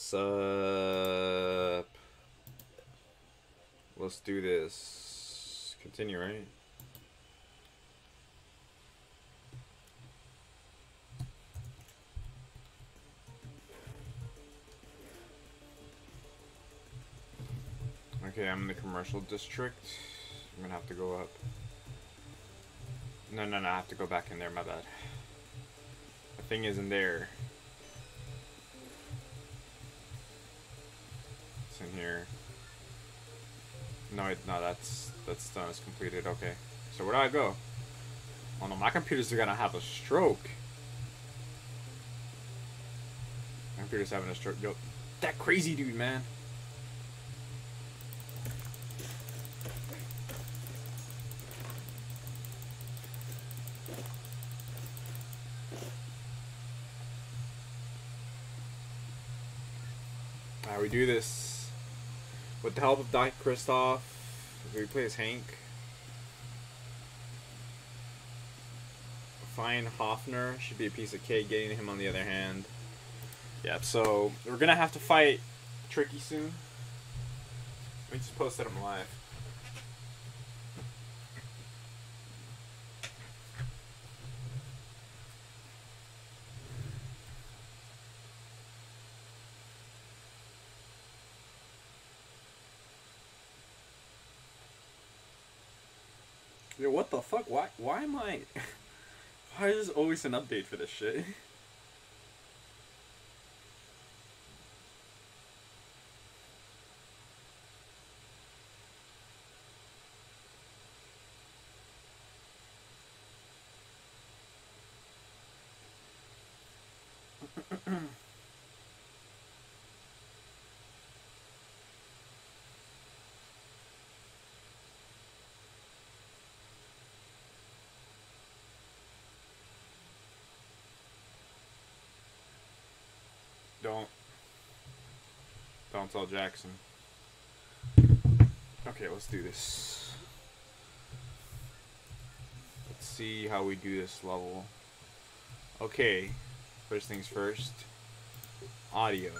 Sup? Let's do this. Continue, right? Okay, I'm in the commercial district. I'm gonna have to go up. No, no, no, I have to go back in there, my bad. The thing isn't there. In here. No, it, no, that's, that's done, it's completed, okay. So where do I go? Oh no, my computers are gonna have a stroke. My computer's having a stroke. Yo, that crazy dude, man. Alright, we do this the help of Dr. Christoff. We play as Hank. Fine Hoffner should be a piece of cake. Getting him on the other hand. Yep, so we're gonna have to fight Tricky soon. We just posted him live. Yo, what the fuck? Why? Why am I? Why is there always an update for this shit? Don't. Don't Jackson. Okay, let's do this. Let's see how we do this level. Okay, first things first. Audio.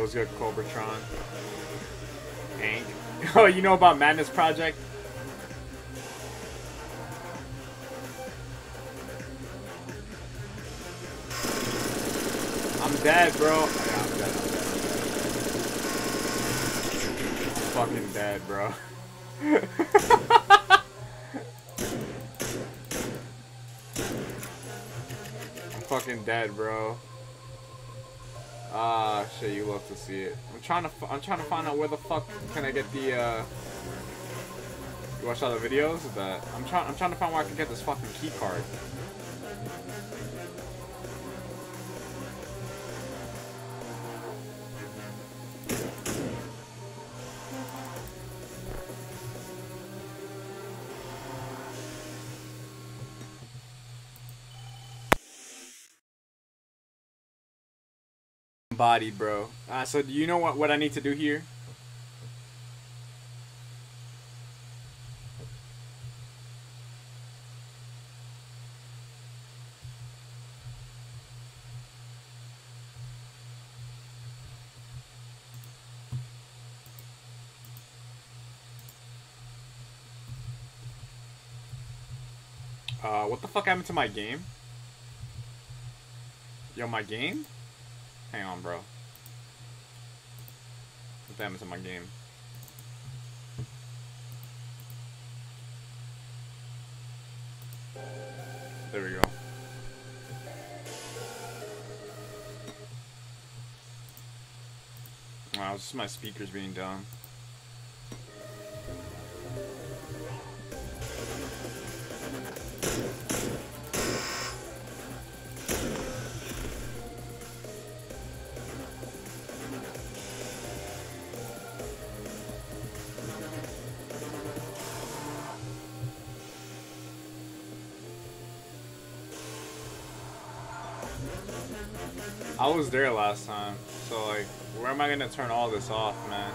What's good, Cobratron? Hank. Oh, you know about Madness Project? I'm dead, bro. Oh, yeah, I'm dead, I'm dead. I'm fucking dead, bro. I'm fucking dead, bro. Ah, shit, you love to see it. I'm trying to, I'm trying to find out where the fuck can I get the, uh... You watch all the videos that? I'm trying, I'm trying to find where I can get this fucking key card. body, bro. Uh, so do you know what, what I need to do here? Uh, what the fuck happened to my game? Yo, my game? Hang on, bro. What happened to my game? There we go. Wow, it's just my speakers being dumb. I was there last time, so like, where am I gonna turn all this off, man?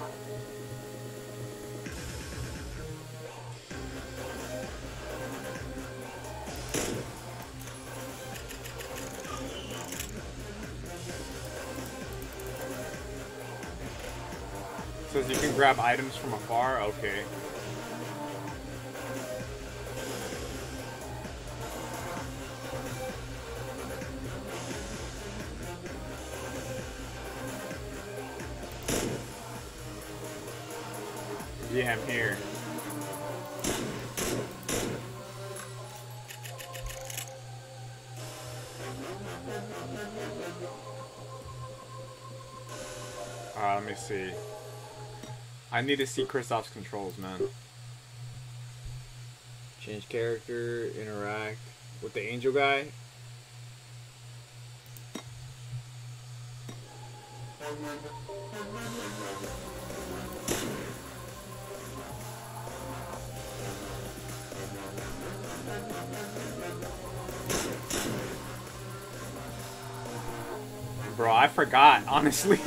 Says you can grab items from afar? Okay. I'm here. Alright, let me see. I need to see Christoff's controls, man. Change character, interact with the angel guy. Forgot, honestly.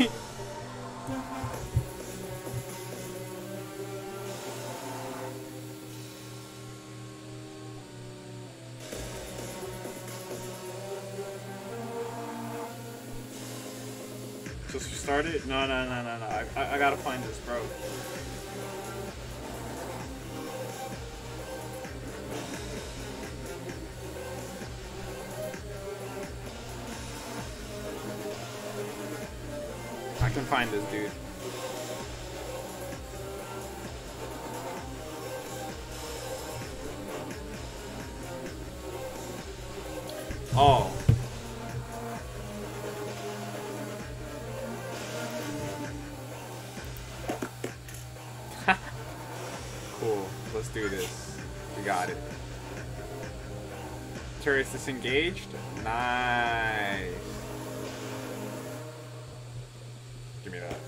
Just it? No, no, no, no, no. I, I, I gotta find this, bro. Find this dude. Oh. cool. Let's do this. We got it. Turret's disengaged. Nice. Give me that.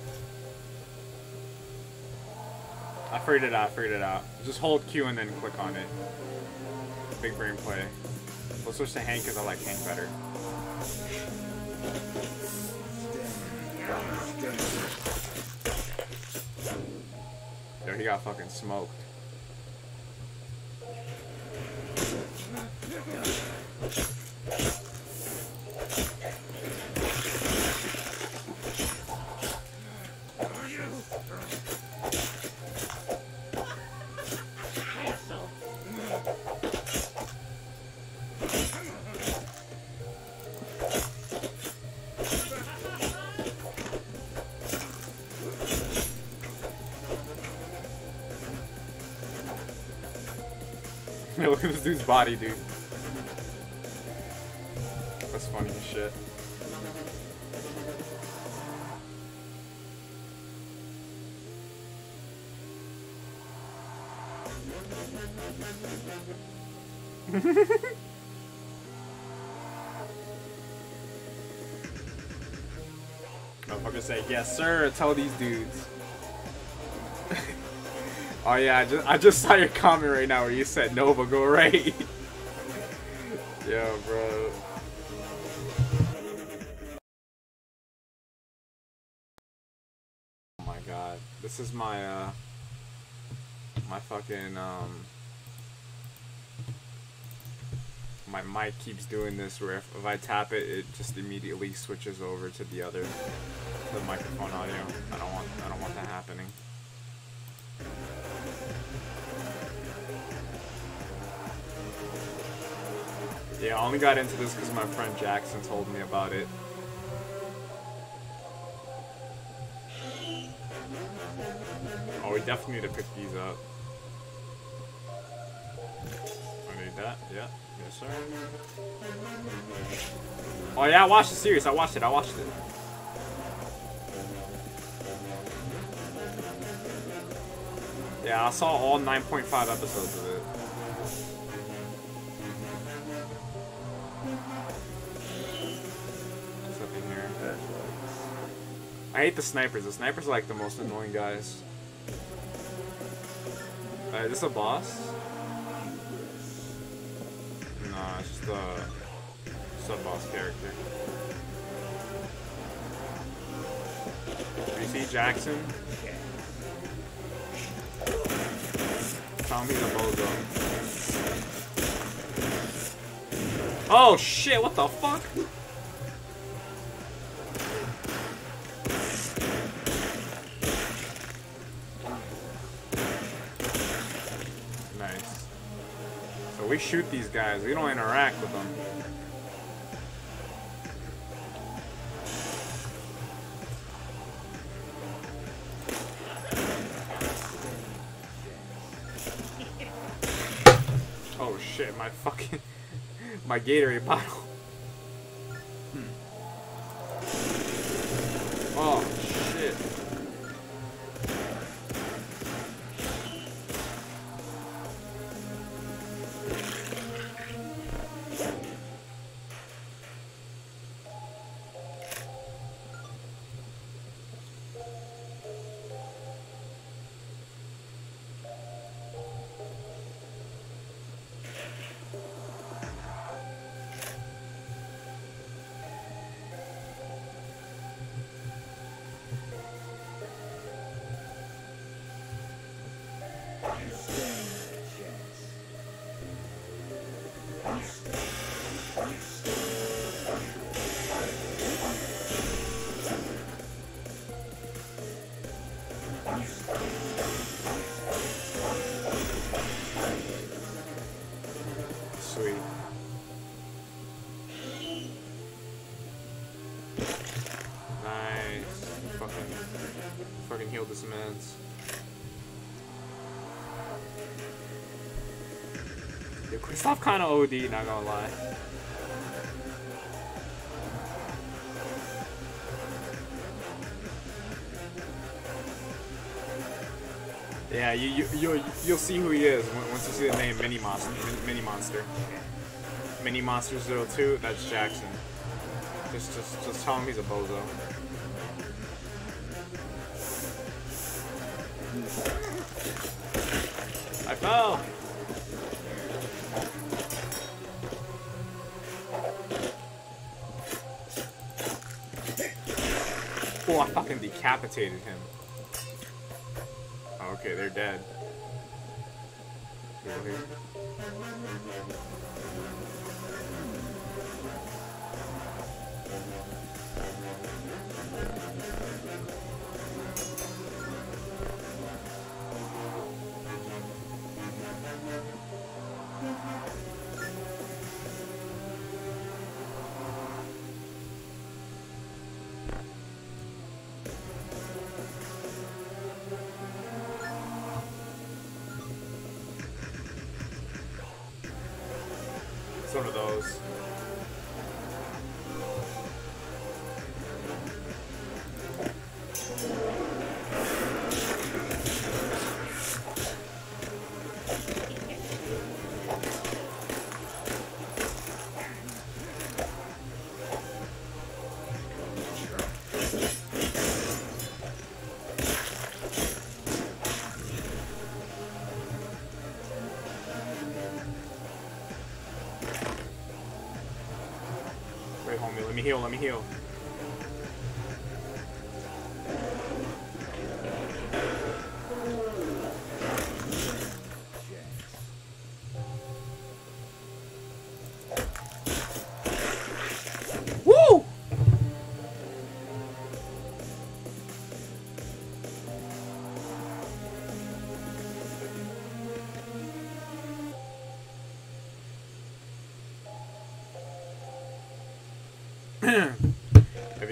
I figured it out, figured it out. Just hold Q and then click on it. Big brain play. We'll switch to Hank because I like Hank better. Yo, he got fucking smoked. Body, dude. That's funny as shit. Motherfucker say, yes sir, tell these dudes. Oh yeah, I just, I just saw your comment right now where you said Nova go right. Yo, bro. Oh my god. This is my, uh, my fucking, um, my mic keeps doing this where if, if I tap it, it just immediately switches over to the other, the microphone audio. I don't want, I don't want that happening. I only got into this because my friend Jackson told me about it. Oh, we definitely need to pick these up. I need that, yeah. Yes, sir. Oh yeah, I watched the series. I watched it. I watched it. Yeah, I saw all 9.5 episodes of it. I hate the snipers. The snipers are like the most annoying guys. Uh, is this a boss? Nah, it's just a sub-boss character. Do you see Jackson? Me the bozo. Oh shit, what the fuck? Shoot these guys, we don't interact with them. Oh shit, my fucking my Gatorade bottle. Yo, Christoff kind of OD, not gonna lie. Yeah, you you you you'll see who he is once you see the name Mini Monster. Mini Monster. Mini Monster 02, That's Jackson. Just just just tell him he's a bozo. Decapitated him. Oh, okay, they're dead. Me heal, let me heal.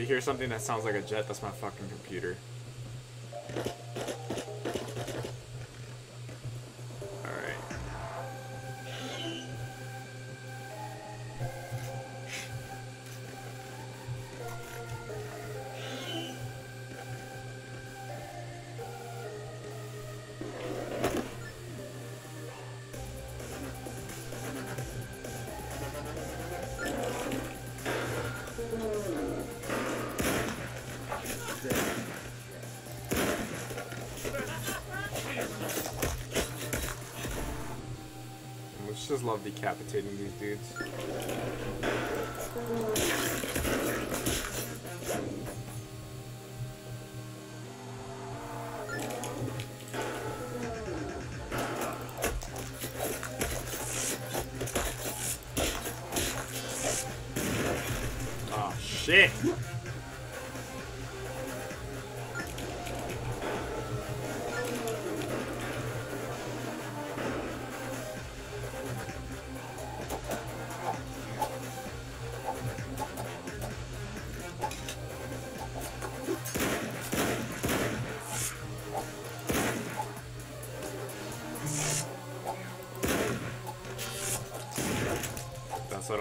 Hear something that sounds like a jet, that's my fucking computer. Just love decapitating these dudes.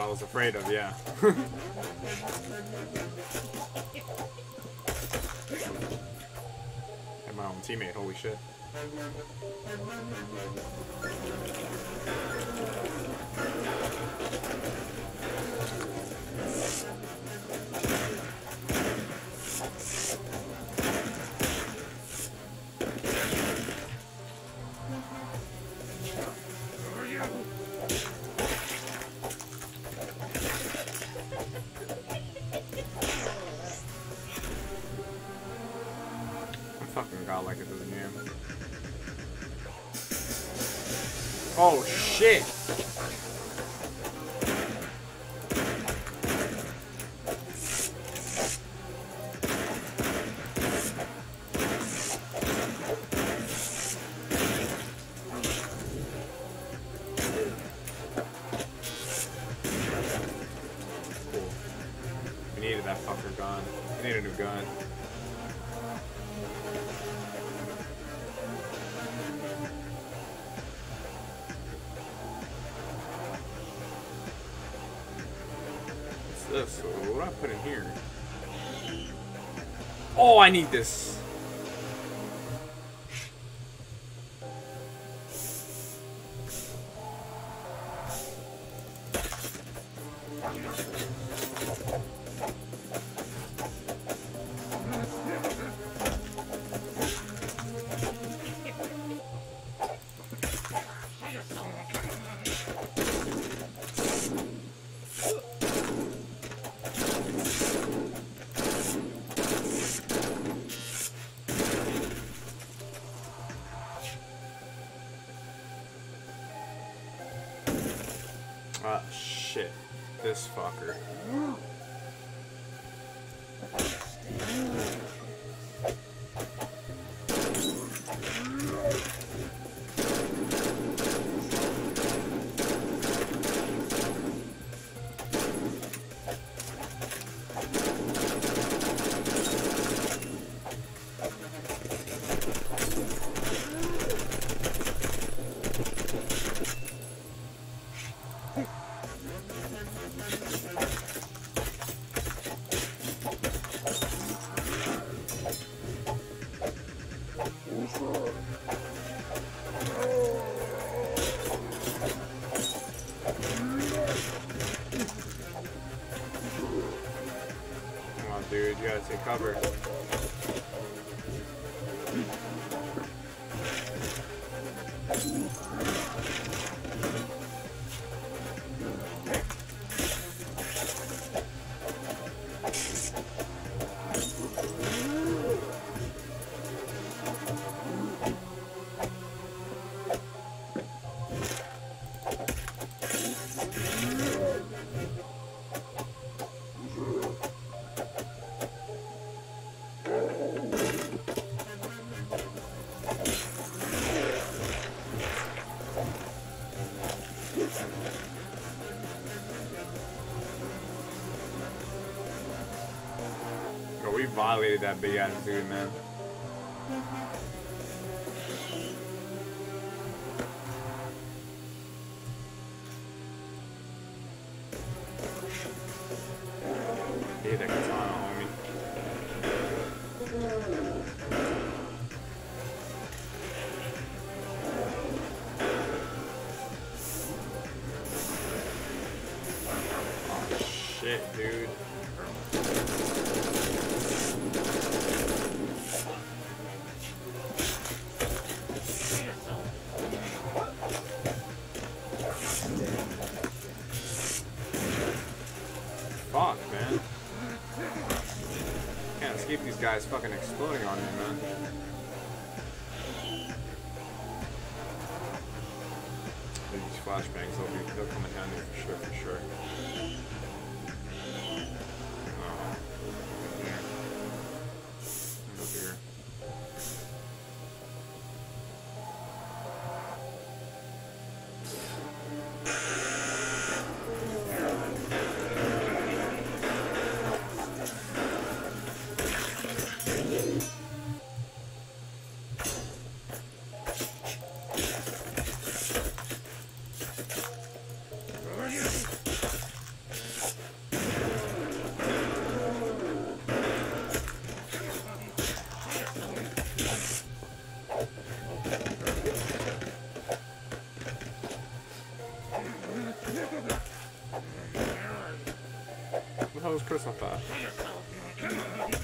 I was afraid of, yeah. and my own teammate, holy shit. I need this. Dude. You gotta take cover. That big ass dude, man. Guys fucking exploding on me, What the hell is Christoff at?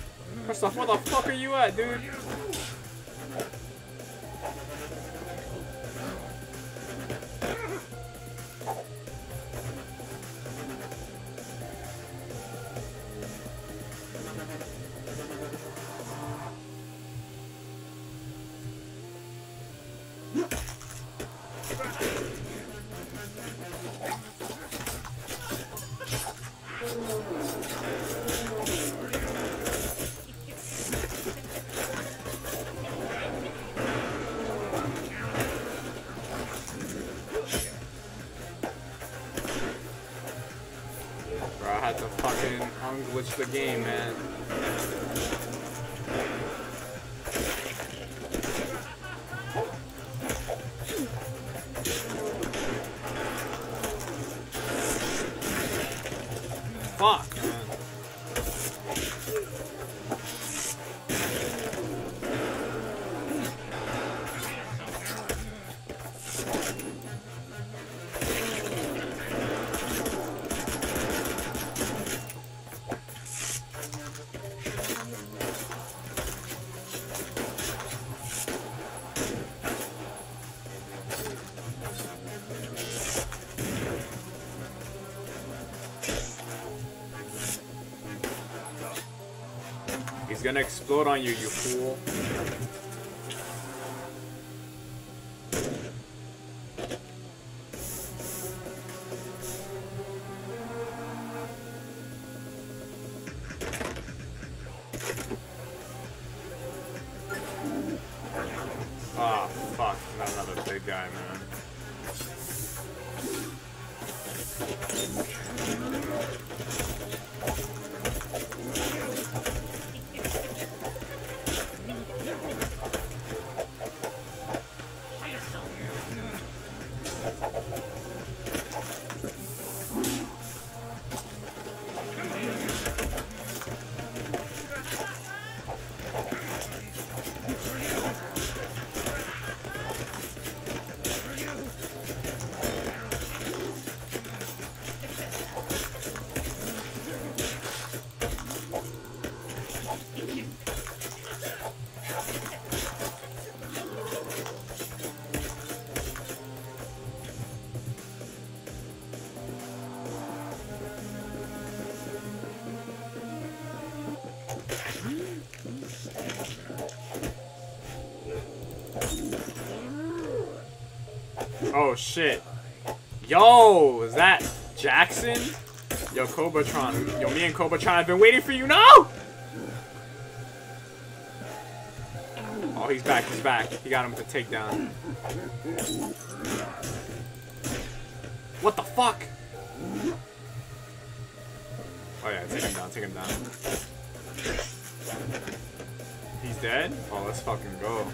Christoff, where the fuck are you at, dude? The game, man. Gonna explode on you, you fool. Oh shit. Yo, is that Jackson? Yo, Cobratron. Yo, me and Cobratron have been waiting for you. No! Oh, he's back. He's back. He got him with the takedown. What the fuck? Oh yeah, take him down. Take him down. He's dead? Oh, let's fucking go.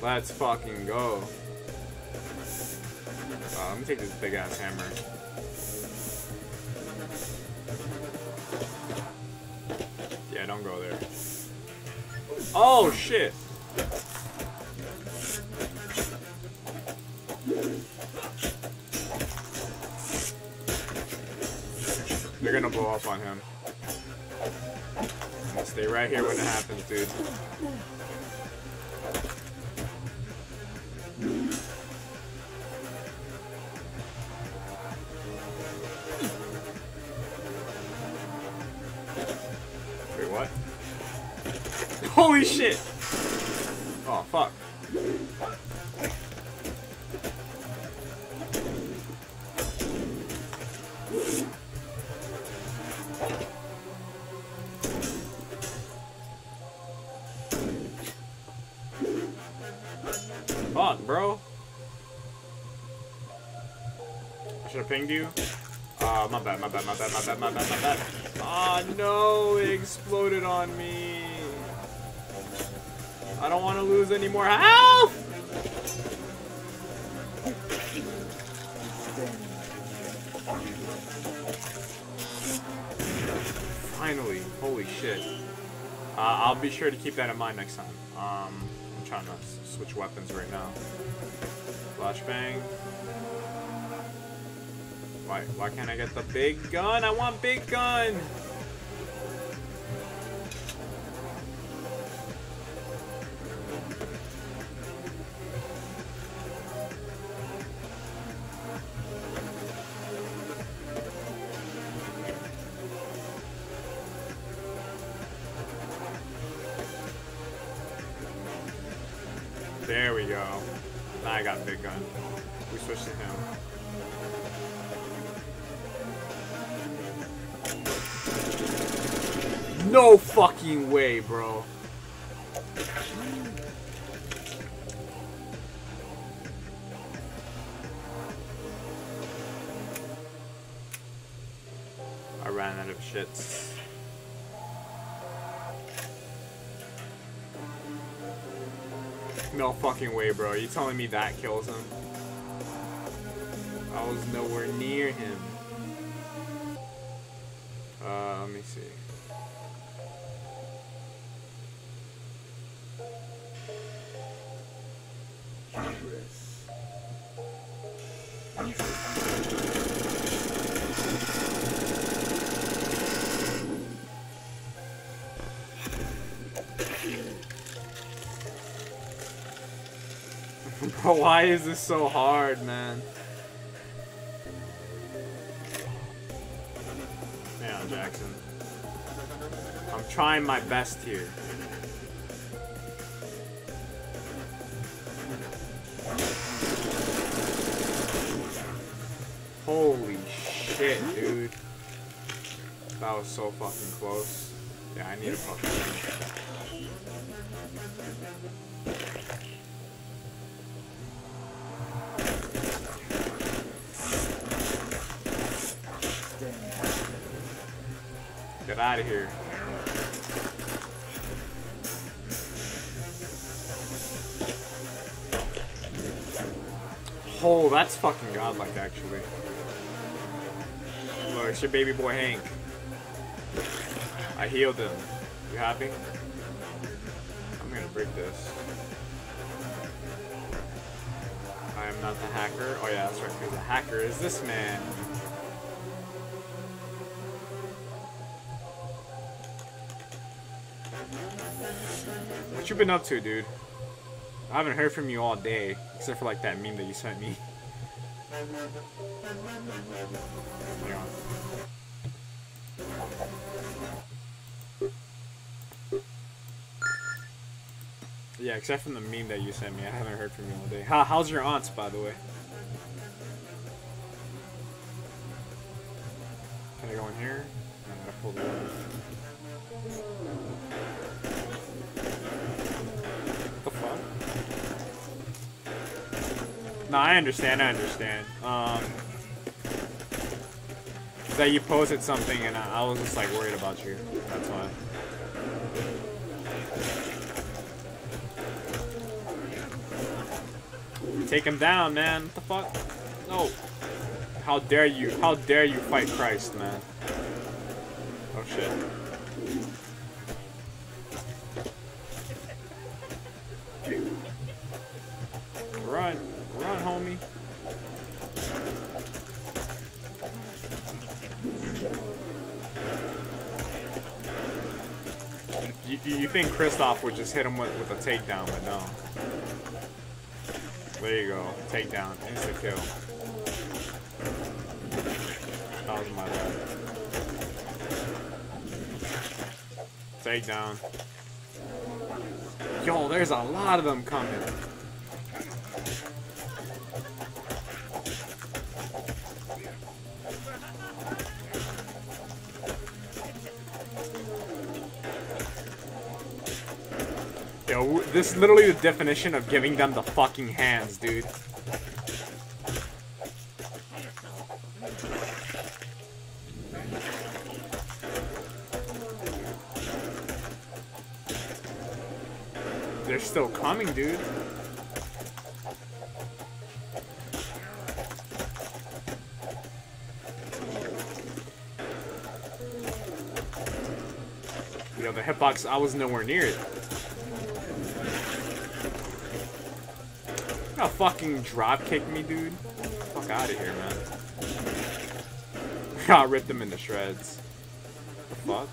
Let's fucking go. Take this big ass hammer. Yeah, don't go there. Oh shit! They're gonna blow up on him. I'm gonna stay right here when it happens, dude. Should have. Uh, my bad, my bad, my bad, my bad, my bad, my bad. Ah, no, it exploded on me. I don't want to lose any more health. Finally, holy shit. Uh, I'll be sure to keep that in mind next time. Um, I'm trying to switch weapons right now. Flashbang. Why, why can't I get the big gun? I want big gun! There we go. Now I got big gun. We switched to him. No fucking way, bro. I ran out of shits. No fucking way, bro. Are you telling me that kills him? I was nowhere near him. Uh, let me see. Why is this so hard, man? Yeah, Jackson. I'm trying my best here. Holy shit, dude. That was so fucking close. Yeah, I need a fucking. Out of here. Oh, that's fucking godlike, actually. Look, it's your baby boy Hank. I healed him. You happy? I'm gonna break this. I am not the hacker. Oh yeah, that's right, because the hacker is this man. What you been up to, dude? I haven't heard from you all day, except for like that meme that you sent me. Yeah, except from the meme that you sent me, I haven't heard from you all day. How, how's your aunts, by the way? I understand, I understand. Um, that you posted something and I, I was just like worried about you. That's why. Take him down, man. What the fuck? No. How dare you? How dare you fight Christ, man? Oh shit. Christoff would just hit him with, with a takedown, but no. There you go. Takedown. Instant kill. That was my bad. Takedown. Yo, there's a lot of them coming. Yo, this is literally the definition of giving them the fucking hands, dude. They're still coming, dude. Yo, the hitbox, I was nowhere near it. Gonna fucking drop kick me, dude? Fuck out of here, man. I ripped him into shreds. The fuck?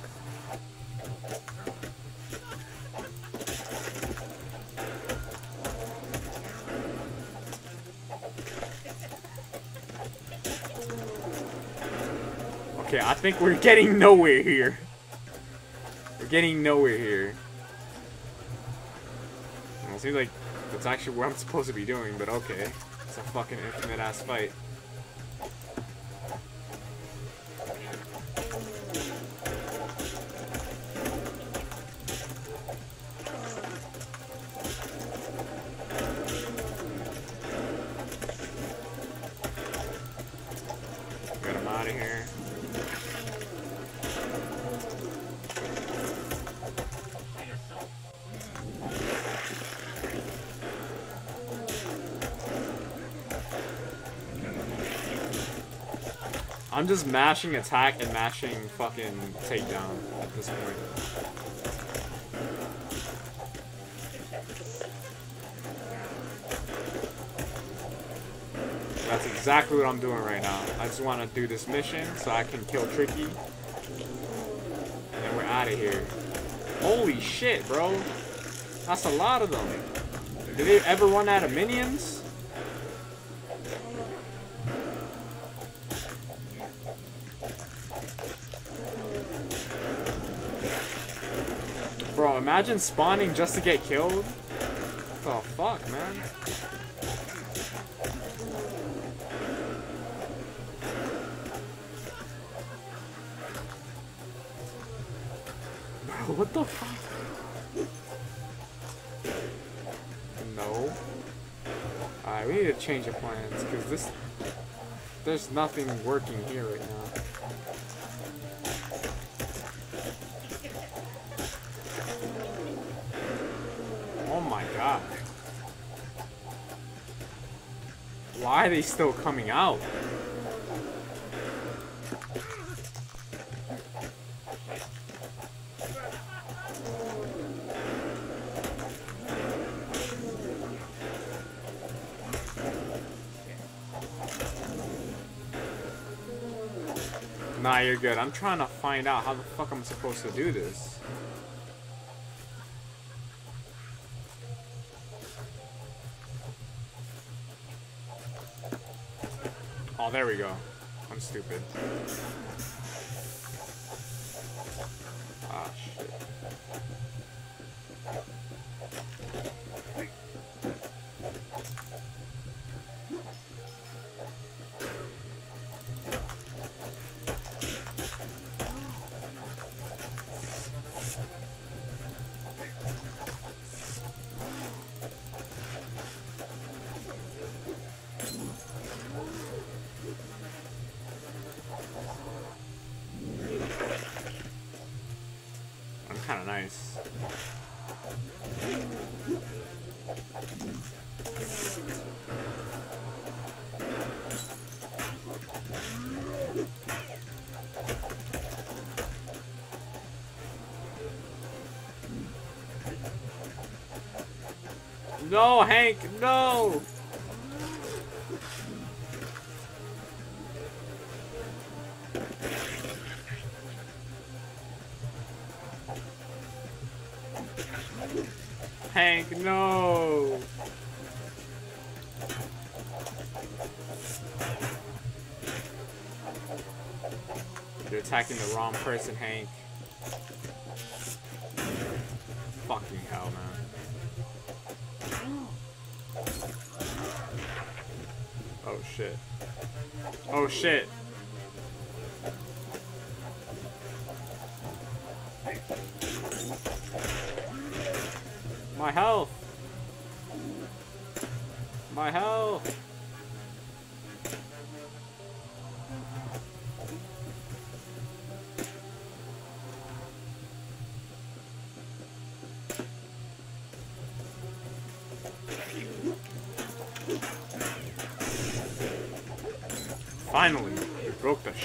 Okay, I think we're getting nowhere here. We're getting nowhere here. It seems like that's actually what I'm supposed to be doing, but okay. It's a fucking infinite ass fight. Just mashing attack and mashing fucking takedown at this point. That's exactly what I'm doing right now. I just want to do this mission so I can kill Tricky. And then we're out of here. Holy shit, bro. That's a lot of them. Did they ever run out of minions? Imagine spawning just to get killed. What the fuck, man? Bro, what the fuck? No. Alright, we need to change the plans, because this... There's nothing working here Why are they still coming out? Nah, you're good. I'm trying to find out how the fuck I'm supposed to do this. Oh, there we go. I'm stupid. Kind of nice. No, Hank, no! Person,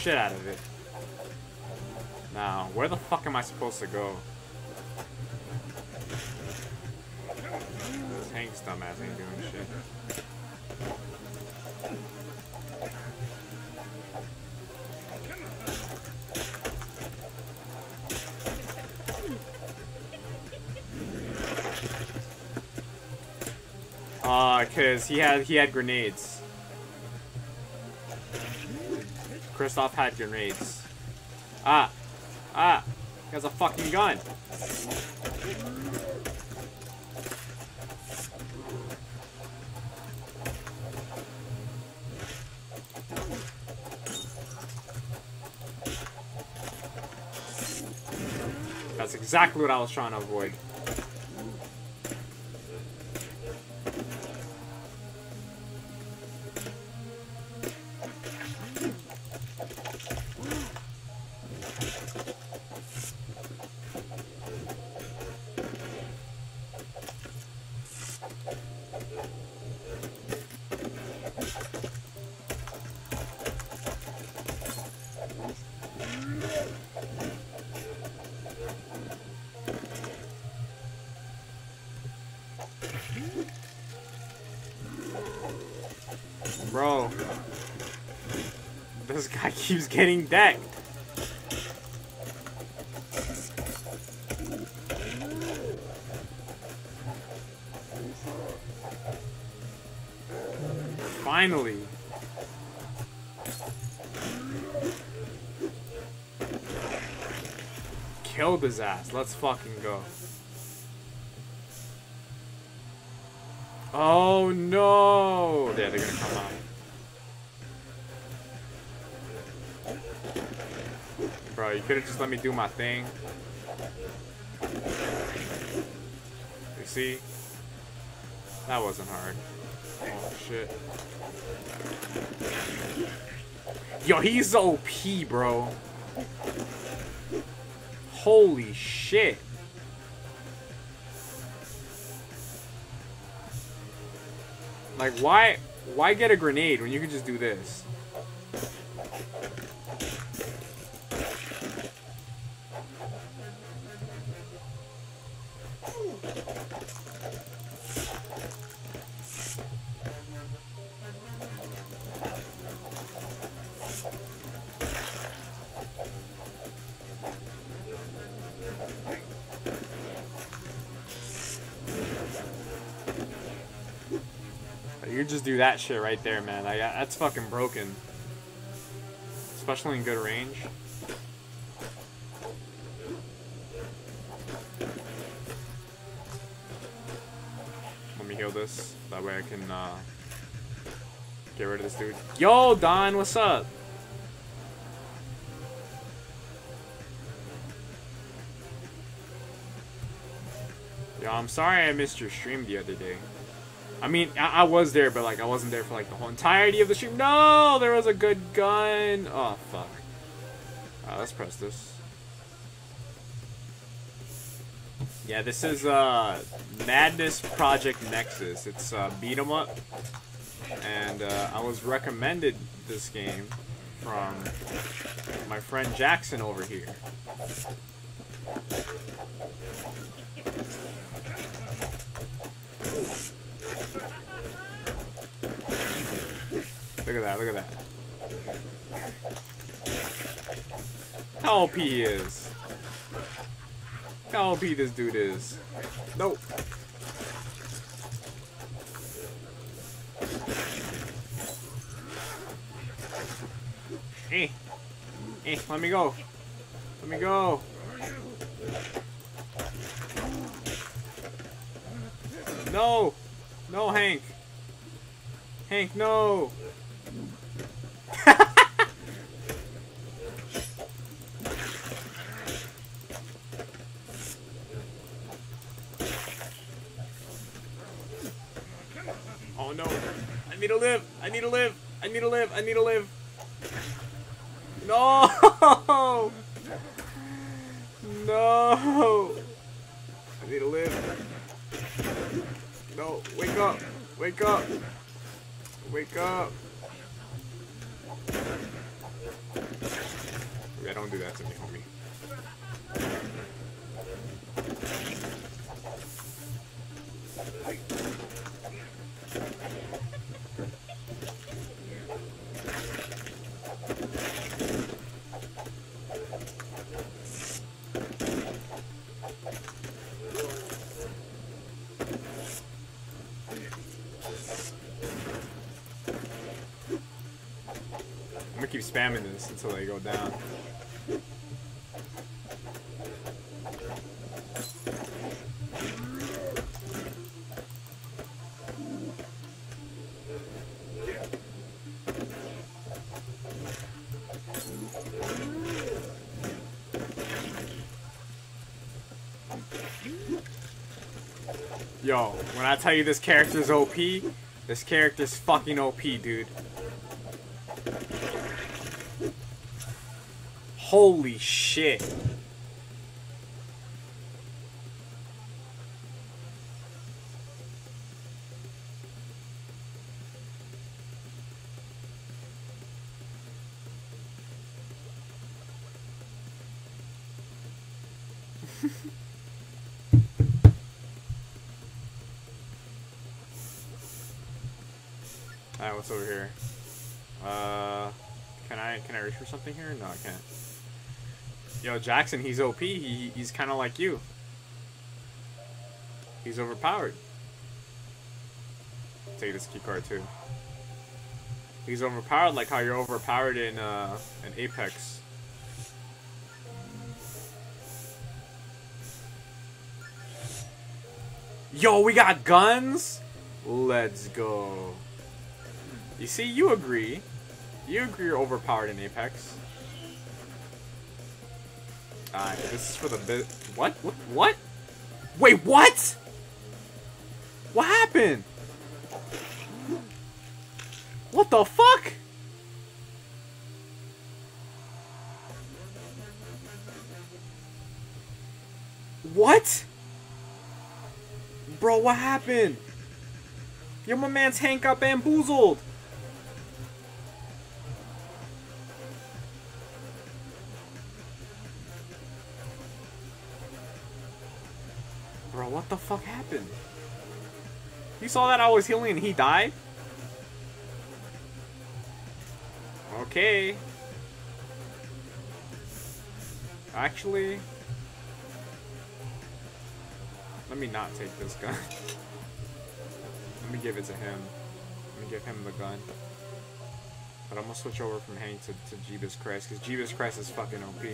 shit out of it. Now, where the fuck am I supposed to go? This Hank's dumbass ain't doing shit. Uh, cause he had he had grenades. Christoff had grenades. Ah! Ah! He has a fucking gun! That's exactly what I was trying to avoid. Getting decked. Finally. Killed his ass. Let's fucking go. Oh no! Yeah, they're gonna come out. Bro, you could have just let me do my thing. You see? That wasn't hard. Oh shit. Yo, he's OP, bro. Holy shit. Like, why, why get a grenade when you can just do this? You just do that shit right there, man. That's fucking broken. Especially in good range. Let me heal this. That way I can uh, get rid of this dude. Yo, Don, what's up? Yo, I'm sorry I missed your stream the other day. I mean, I, I, was there, but like I wasn't there for like the whole entirety of the stream. No, there was a good gun. Oh fuck. Right, let's press this. Yeah, this is uh, Madness Project Nexus. It's uh, beat 'em up, and uh, I was recommended this game from my friend Jackson over here. Look at that, look at that. How OP he is. How OP this dude is. Nope. Eh. Eh, let me go. Let me go. No! No, Hank! Hank, no! oh no! I need to live! I need to live! I need to live! I need to live! No! No! I need to live. No, wake up! Wake up! Wake up! Yeah, don't do that to me, homie. I'm this until they go down. Yo, when I tell you this character's OP, this character's fucking OP, dude. Holy shit. Alright, what's over here? Uh, can I can I reach for something here? No, I can't. Yo, Jackson, he's OP. He, he's kind of like you. He's overpowered. Take this key card too. He's overpowered like how you're overpowered in uh, in Apex. Yo, we got guns. Let's go. You see, you agree. You agree you're overpowered in Apex. Alright, this is for the bit. What? What? What? Wait, what? What happened? What the fuck? What? Bro, what happened? Yo, my man's Hank got bamboozled. What the fuck happened? You saw that I was healing and he died? Okay. Actually, let me not take this gun. let me give it to him. Let me give him the gun. But I'm gonna switch over from Hank to, to Jeebus Christ, because Jeebus Christ is fucking OP.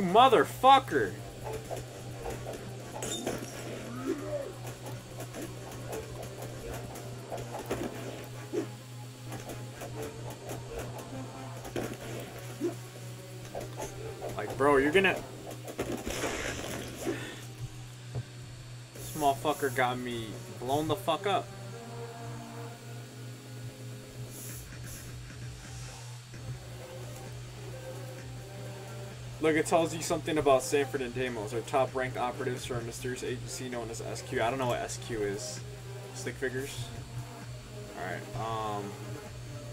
You motherfucker! Like, bro, you're gonna... This motherfucker got me blown the fuck up. Look, it tells you something about Sanford and Deimos, our top ranked operatives for a mysterious agency known as SQ. I don't know what SQ is. Stick figures? Alright, um.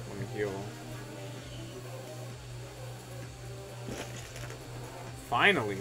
Let me heal. Finally.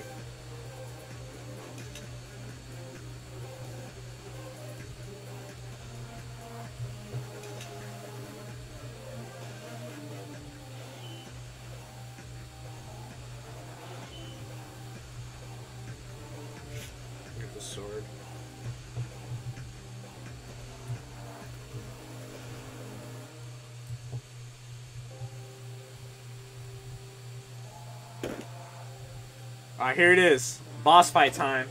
Alright, here it is. Boss fight time.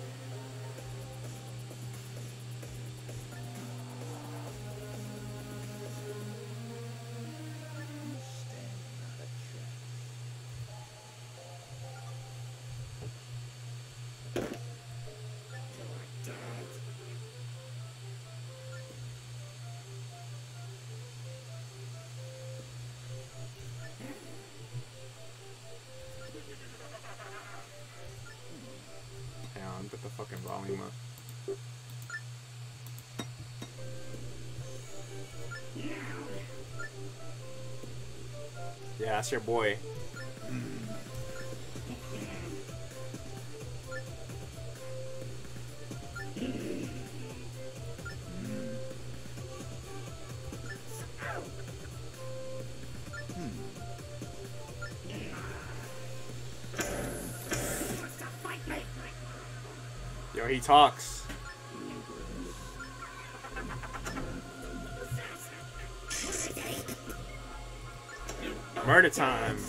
That's your boy. Yo, he talks. Time.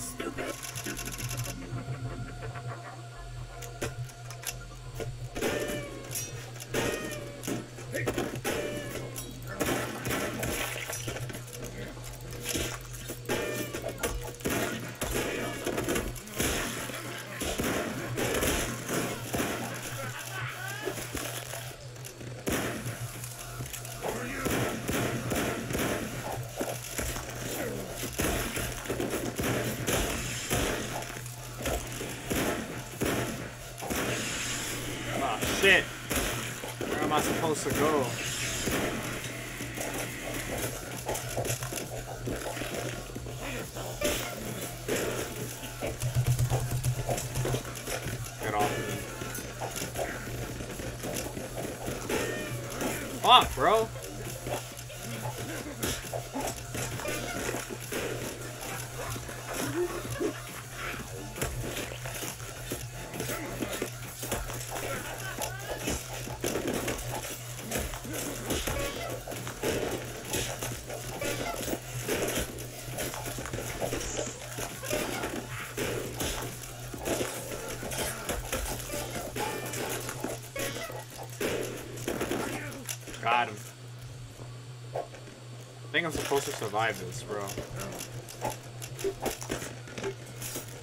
Survive this, bro.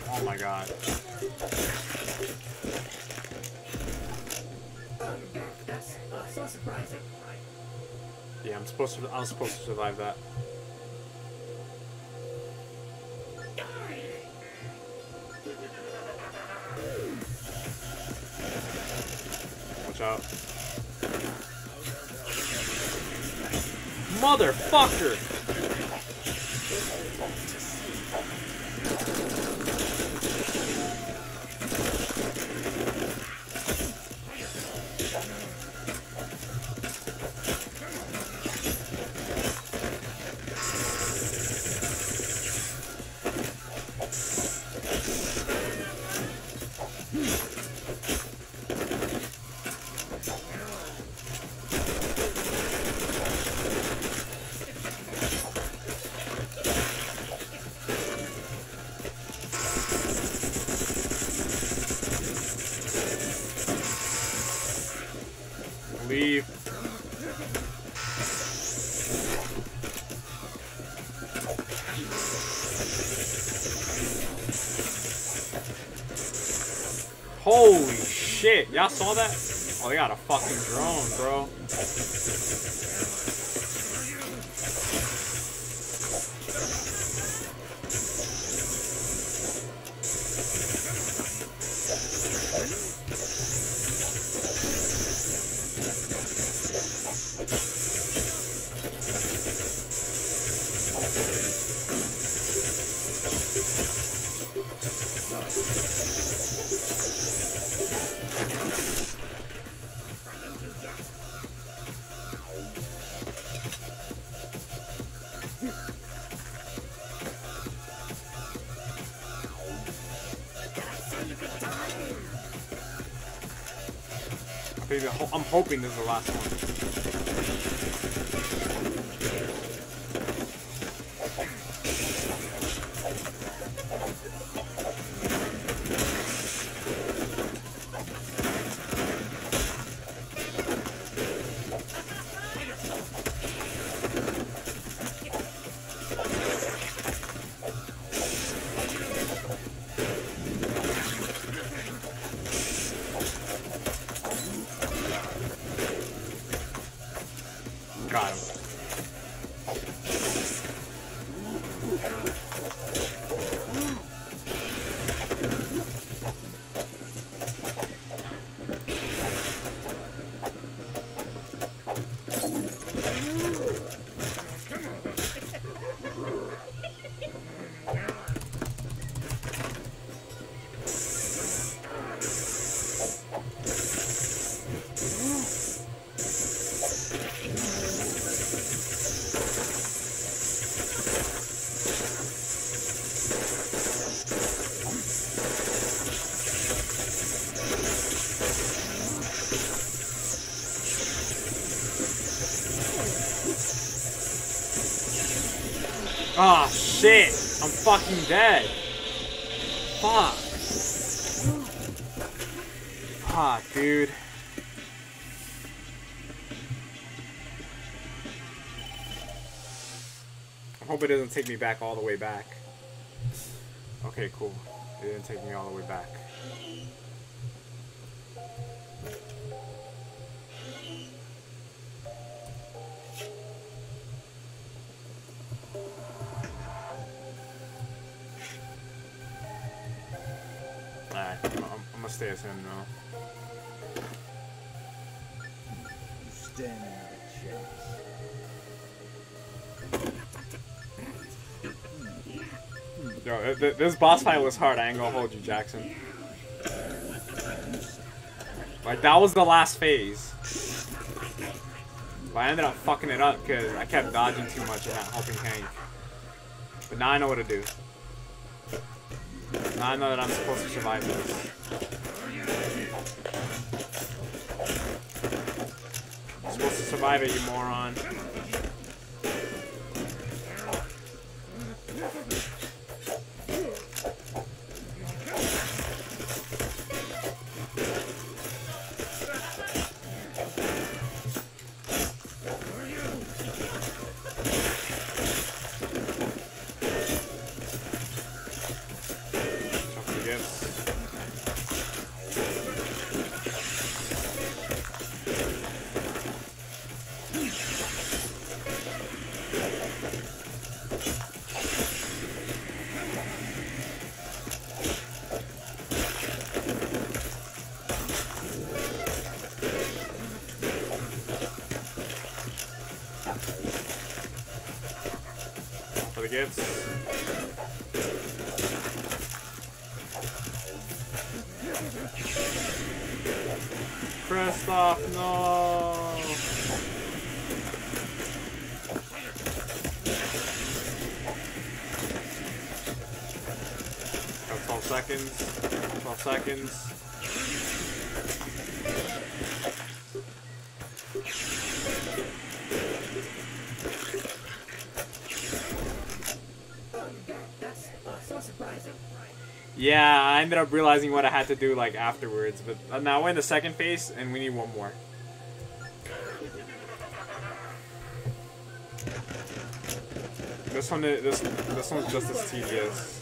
Oh my god. Yeah, I'm supposed to. I'm supposed to survive that. Watch out. Motherfucker! I'm hoping this is the last one. Fucking dead. Fuck. Fuck, dude. I hope it doesn't take me back all the way back. Okay, cool. It didn't take me all the way back. Boss fight was hard. I ain't gonna hold you, Jackson. Like that was the last phase. But I ended up fucking it up because I kept dodging too much and not helping Hank. But now I know what to do. Now I know that I'm supposed to survive this. I'm supposed to survive it, you moron. The gifts. Christoff, no! Got 12 seconds. 12 seconds. That's uh, so surprising. Yeah, I ended up realizing what I had to do like afterwards, but now we're in the second phase and we need one more. This one, this this one's just as tedious.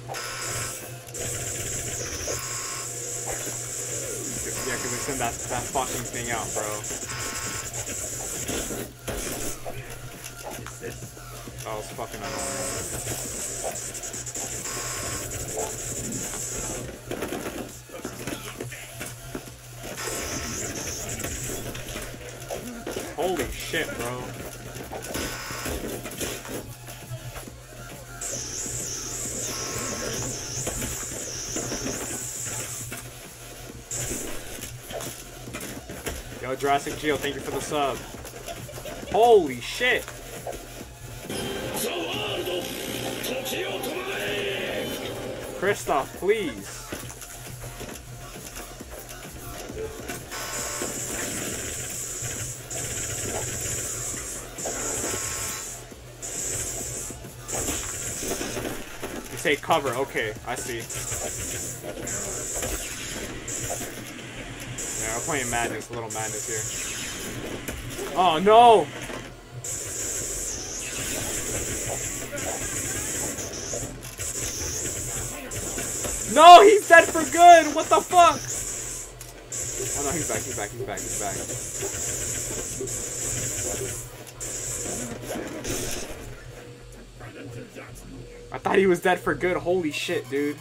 Yeah, because they send that that fucking thing out, bro. That was fucking annoying. Shit, bro. Yo, Jurassic Geo, thank you for the sub. Holy shit! Christoff, please. Take cover. Okay, I see. Yeah, we're playing madness, a little madness here. Oh no! No, he's dead for good! What the fuck? Oh no, he's back, he's back, he's back, he's back. Thought he was dead for good. Holy shit, dude.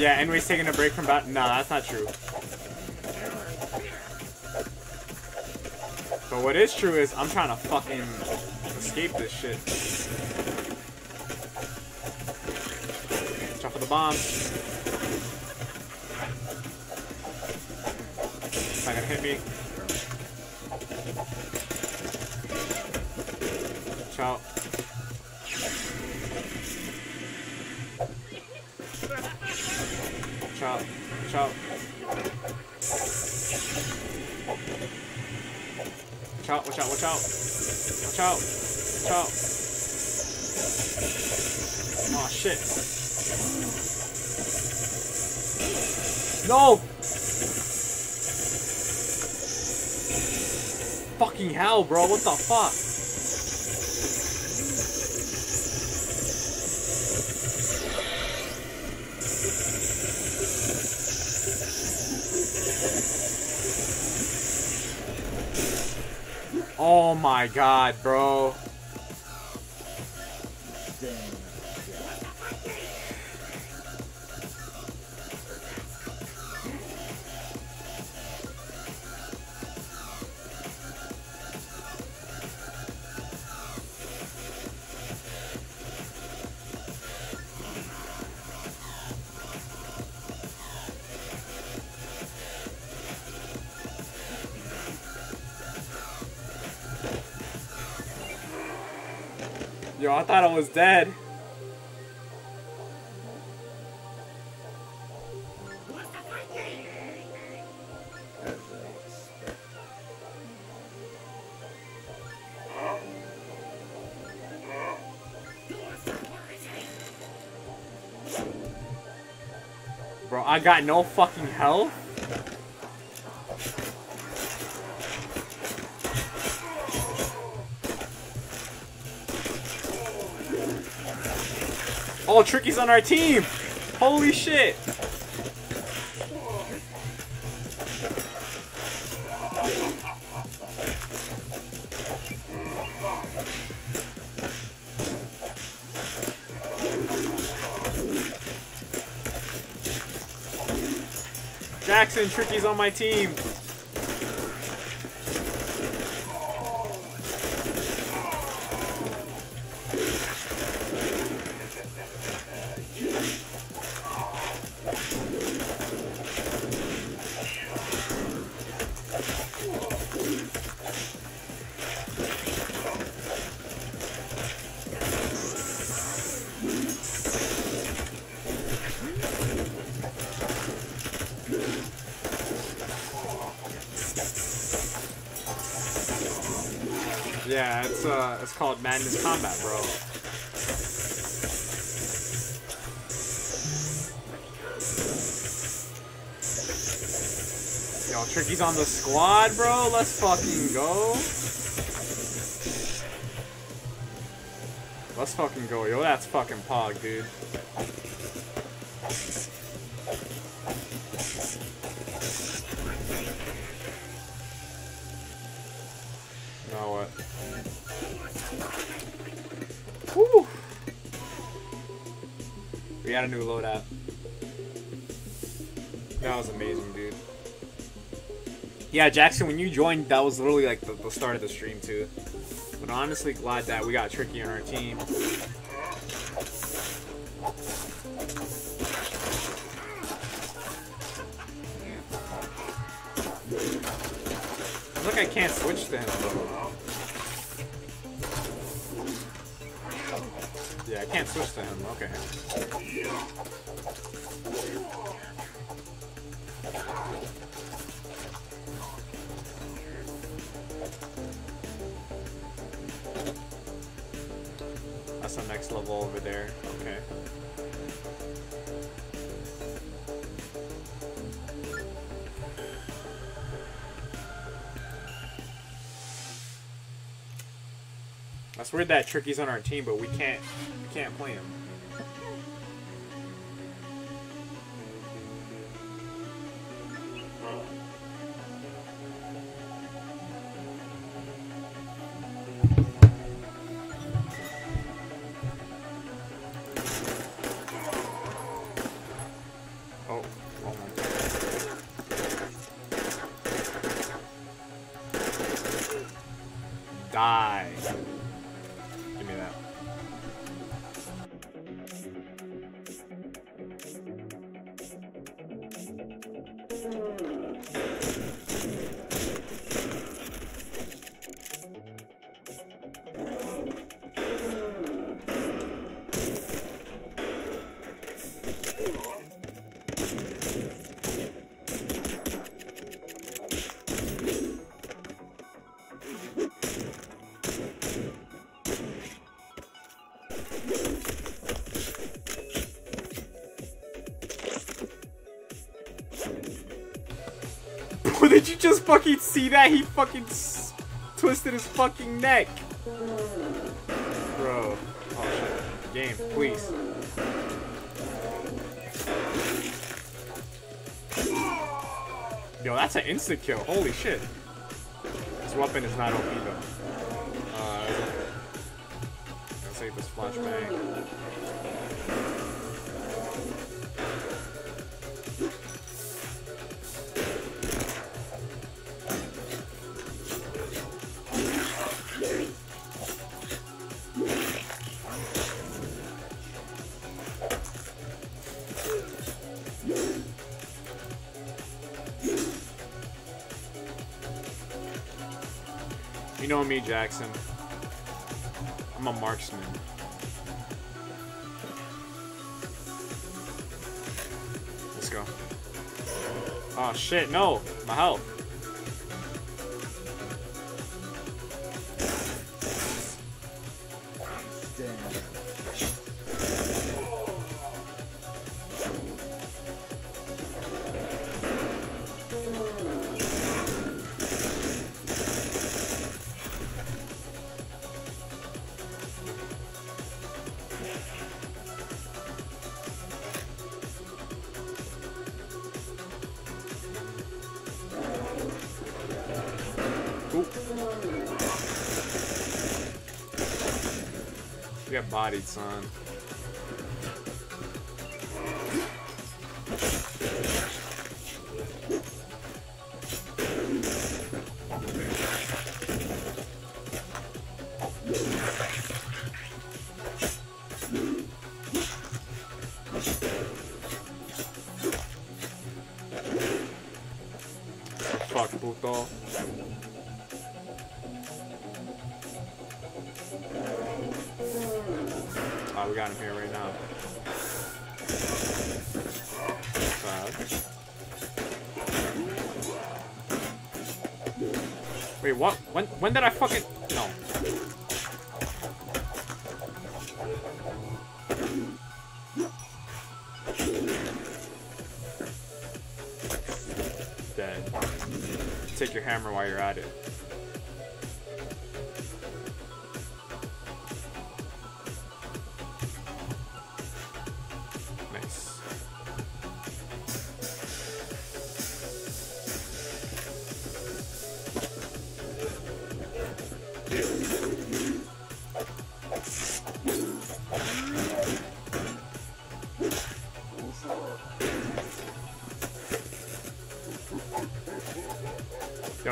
Yeah. Anyways, taking a break from bat. Nah, that's not true. But what is true is I'm trying to fucking escape this shit. Watch for the bomb. It's not gonna hit me. Watch out. Watch out. Watch out. Watch out, watch out, watch out. Watch out. Watch out. Oh shit. No! Fucking hell, bro. What the fuck? Oh my god, bro. Was dead. Bro, I got no fucking health. Oh, Tricky's on our team! Holy shit! Jackson, Tricky's on my team. Called Madness Combat, bro. Yo, Tricky's on the squad, bro. Let's fucking go. Let's fucking go. Yo, that's fucking pog, dude. Got a new loadout. That was amazing, dude. Yeah, Jackson, when you joined, that was literally like the, the start of the stream too. But honestly, glad that we got Tricky on our team. Look, I can't switch to him. That's weird that Tricky's on our team, but we can't we can't play him. You just fucking see that? He fucking twisted his fucking neck. Bro. Oh shit. Game, please. Yo, that's an instant kill. Holy shit. This weapon is not OP though. Jackson. I'm a marksman. Let's go. Oh shit, no! My health.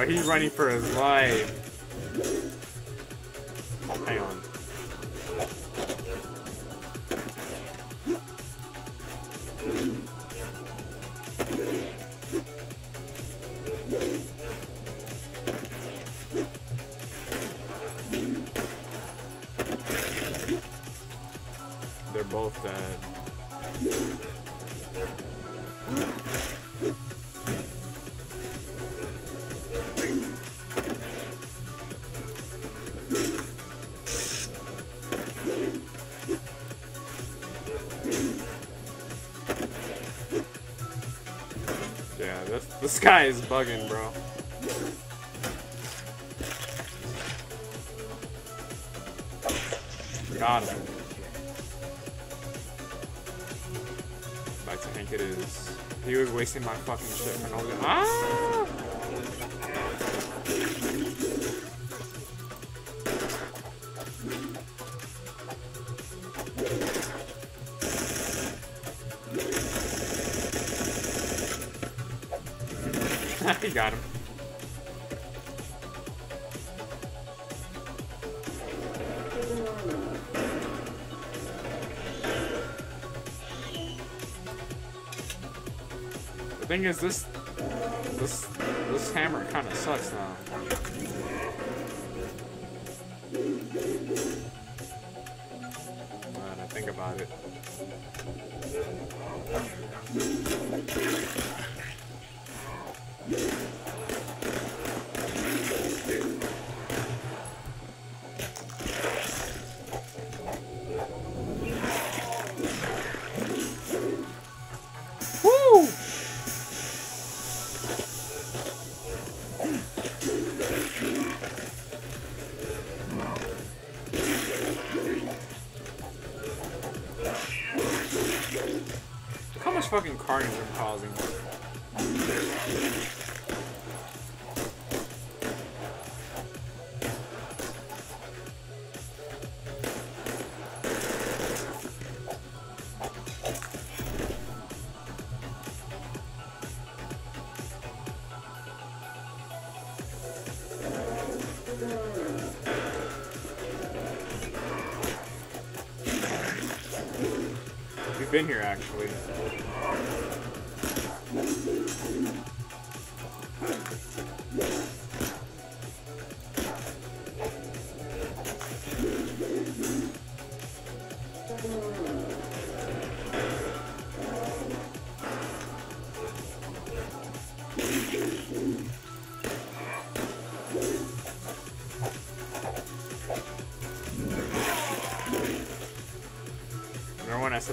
He's running for his life. Guy is bugging, bro. Got him. Back to Hank it is. He was wasting my fucking shit for no. Ah! Thing is, this this this hammer kind of sucks now. Fucking carnage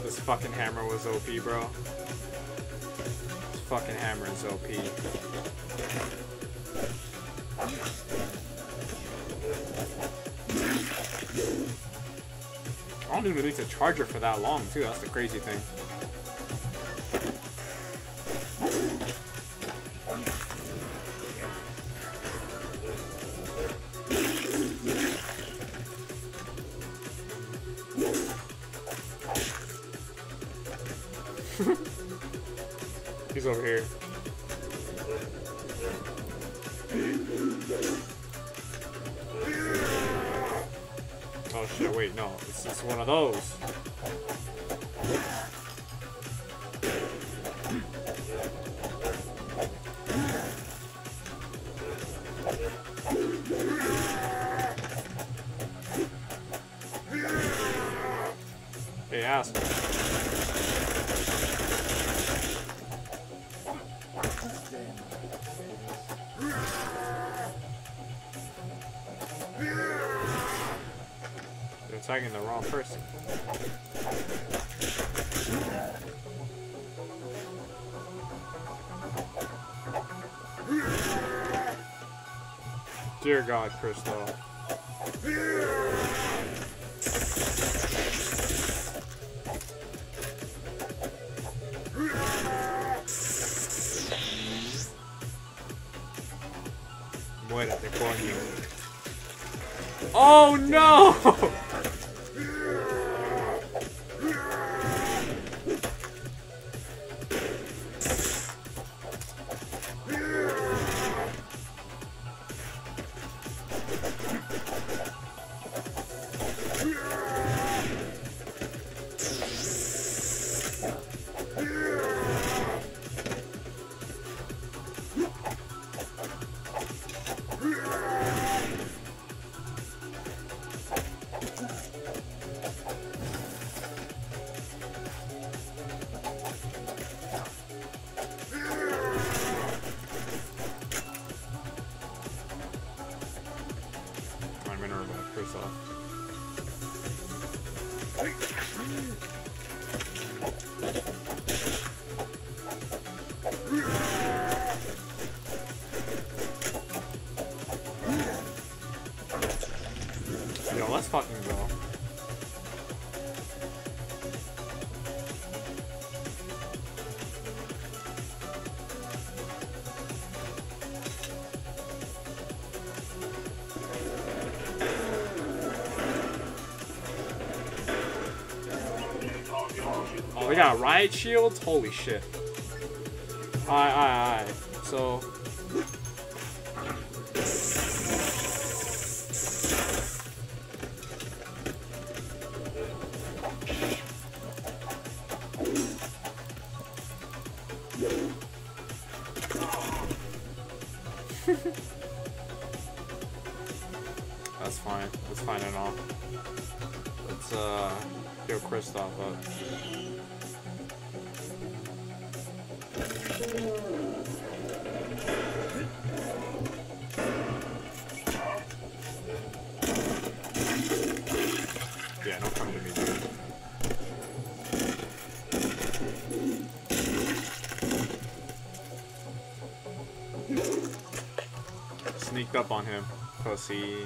This fucking hammer was OP, bro? This fucking hammer is OP. I don't even need to charge her for that long, too. That's the crazy thing. He's over here. Oh shit, wait, no. It's, it's one of those. Dear riot shields? Holy shit. I, c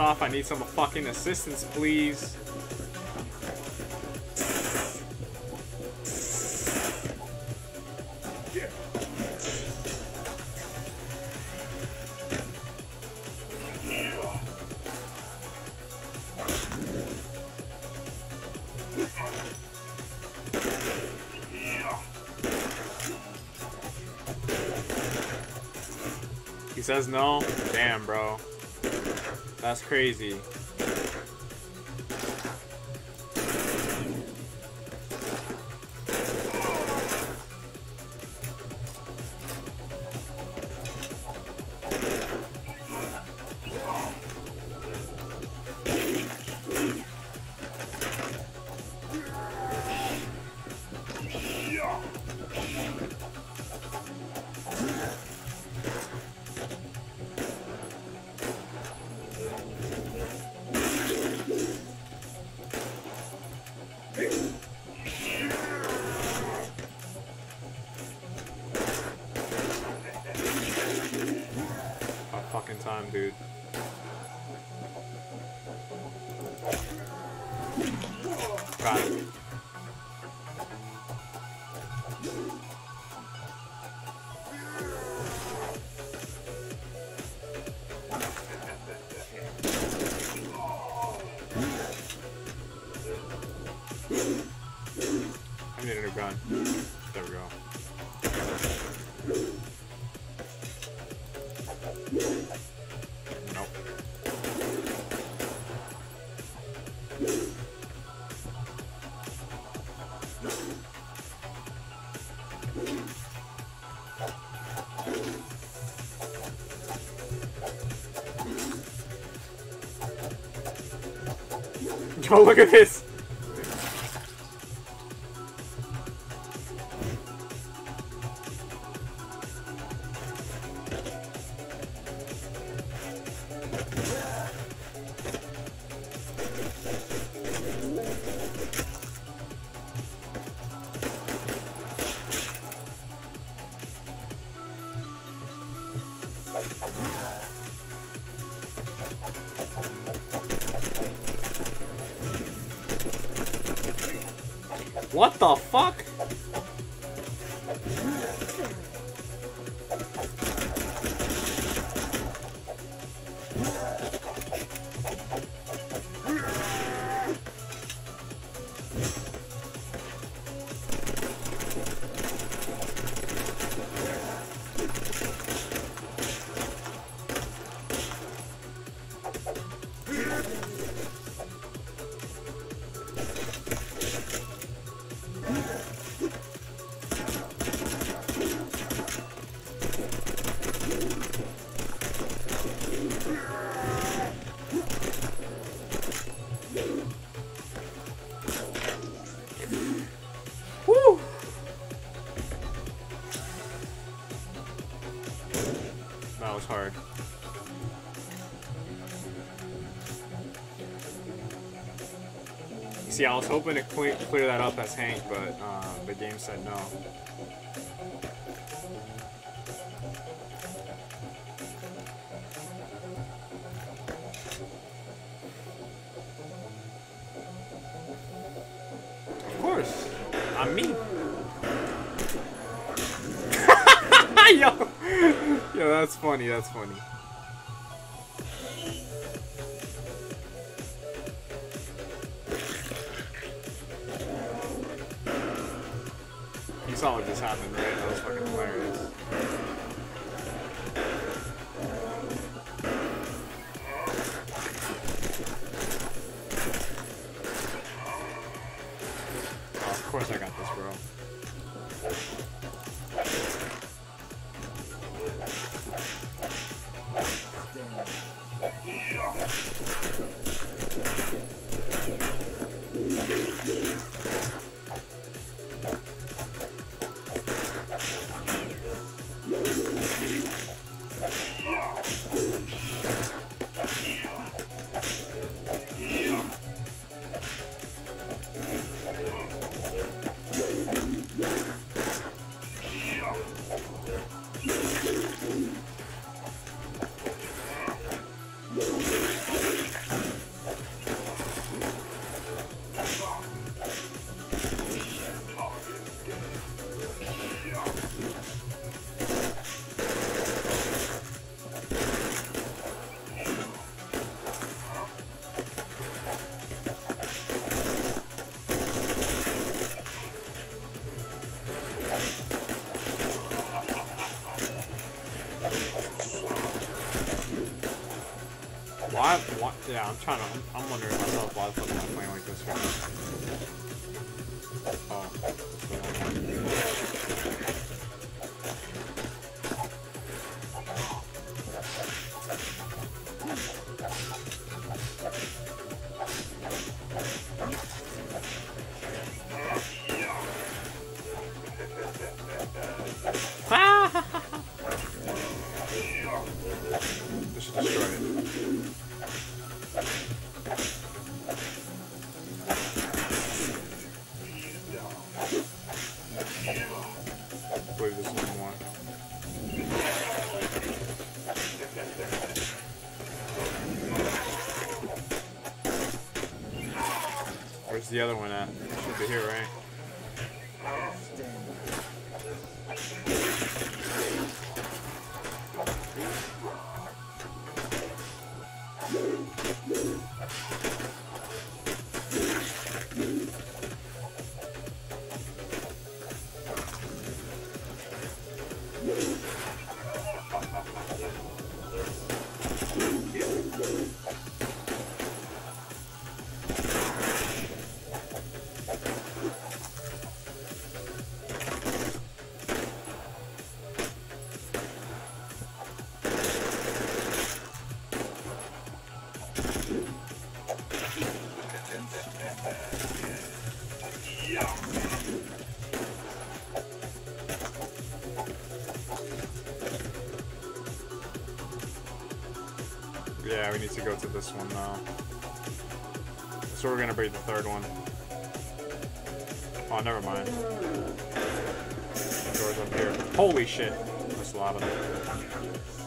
off, I need some fucking assistance, please. He says no. That's crazy. Look at this. See, I was hoping to cle clear that up as Hank, but uh, the game said no. Of course. I'm me. Yo. Yo, that's funny, that's funny. Yeah, I'm trying to. The other one need to go to this one now. So we're gonna break the third one. Oh, never mind. The door's up here. Holy shit! There's a lot of them.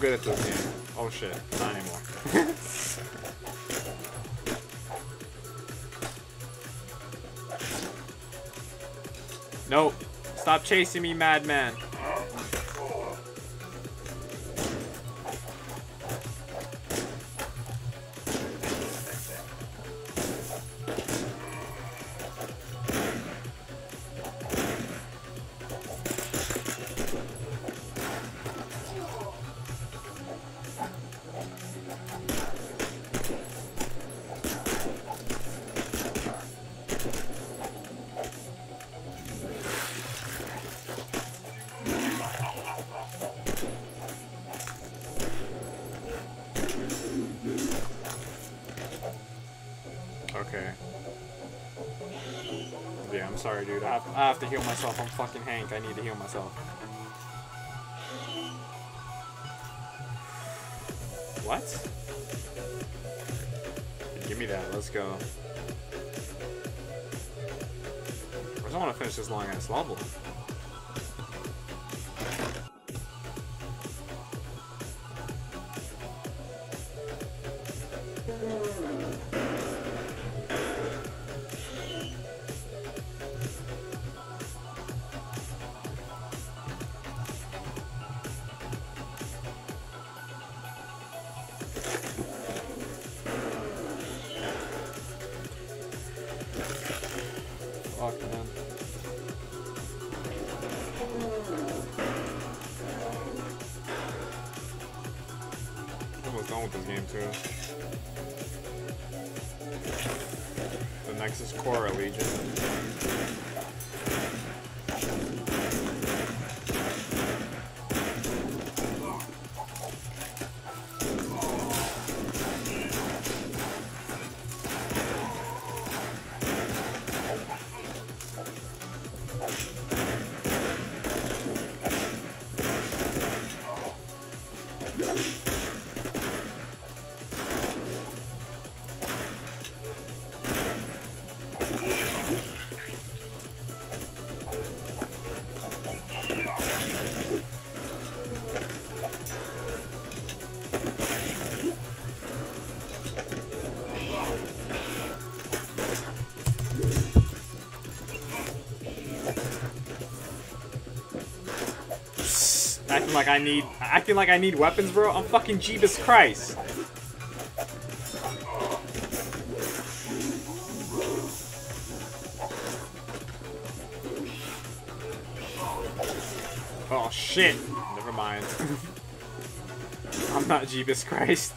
Good at this game? Oh shit, not anymore. nope. Stop chasing me, madman. Hank. I need to heal myself. Acting like I need acting like I need weapons, bro. I'm fucking Jeebus Christ. Oh shit. Never mind. I'm not Jeebus Christ.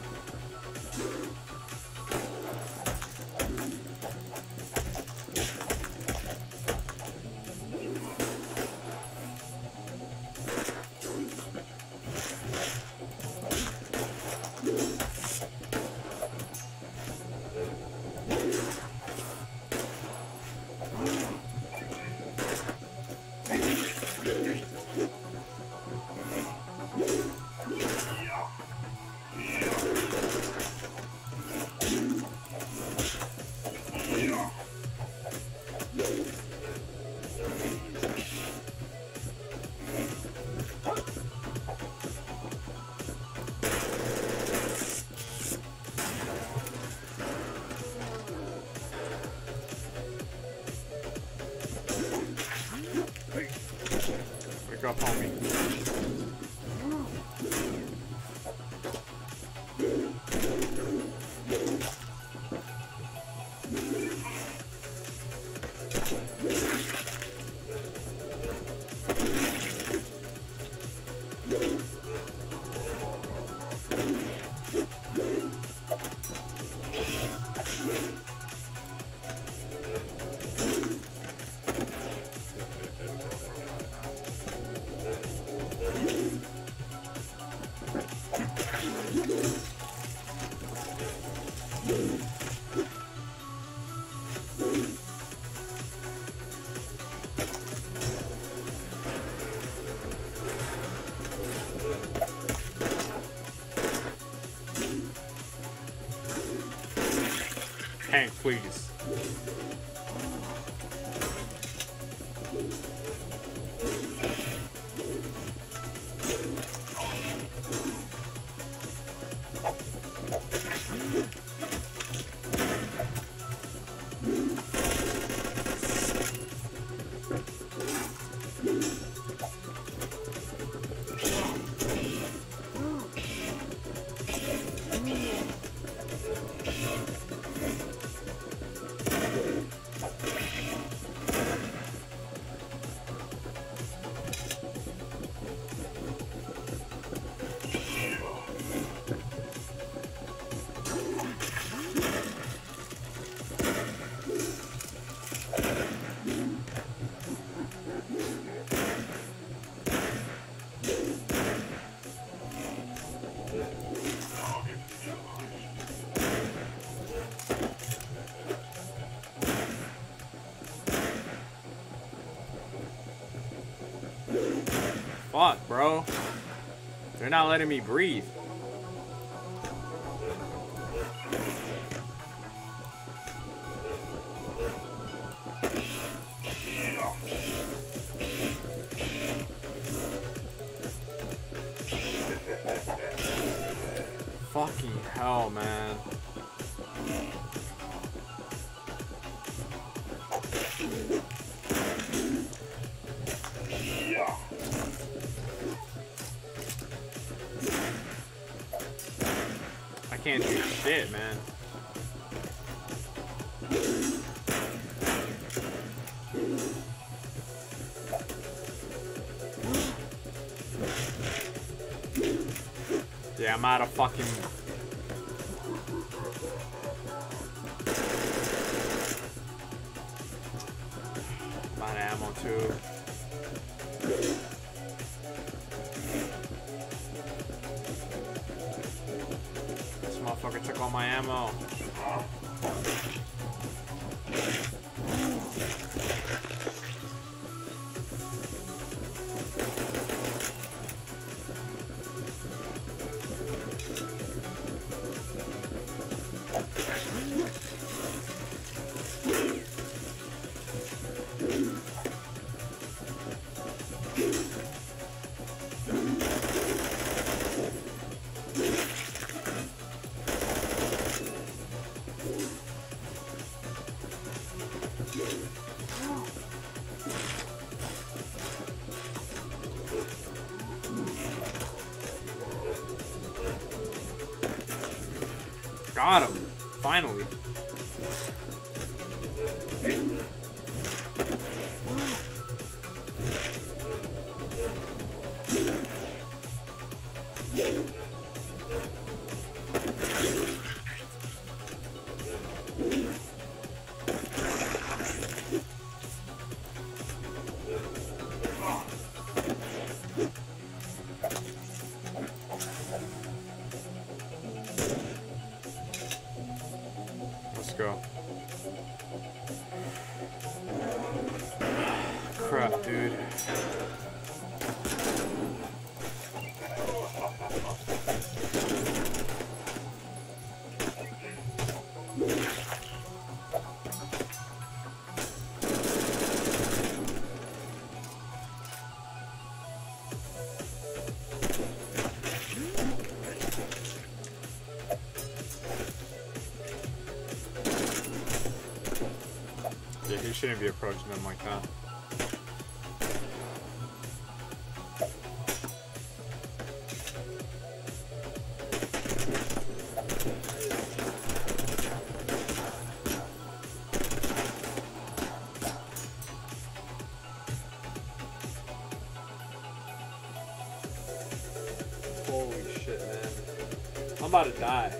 Not letting me breathe. Can't do shit, man. Yeah, I'm out of fucking. I'm out of ammo too. Shouldn't be approaching them like that. Holy shit, man. I'm about to die.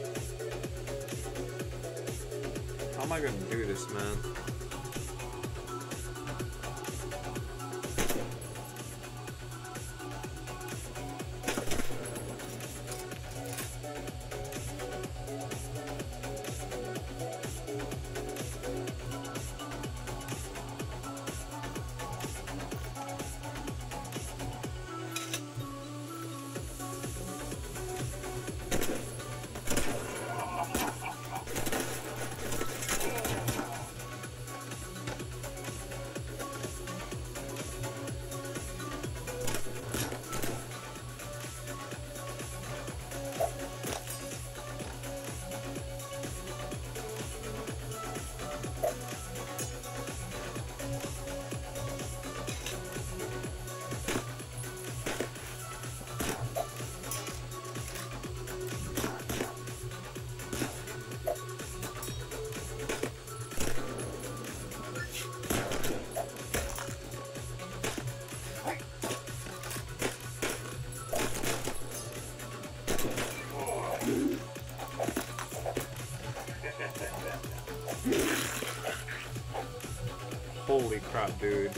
Crap, dude.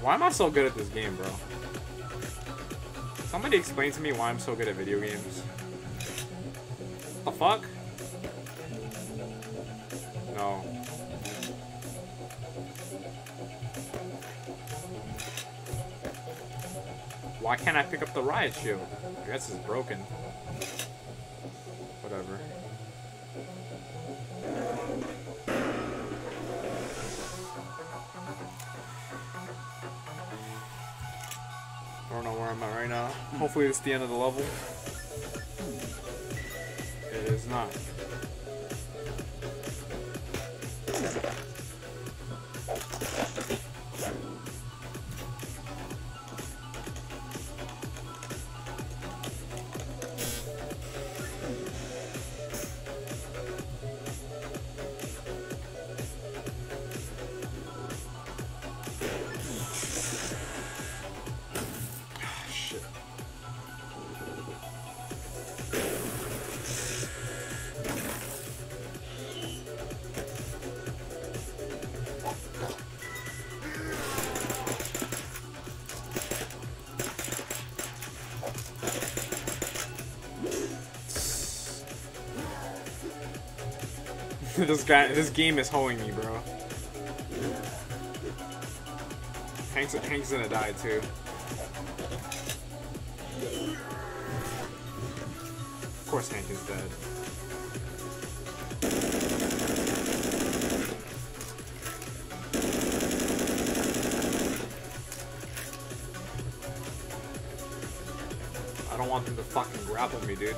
Why am I so good at this game, bro? Somebody explain to me why I'm so good at video games. The fuck? No. Why can't I pick up the riot shield? I guess it's broken. Hopefully it's the end of the level. It is not. This guy, this game is hoeing me, bro. Hank's, Hank's gonna die too. Of course Hank is dead. I don't want them to fucking grapple me, dude.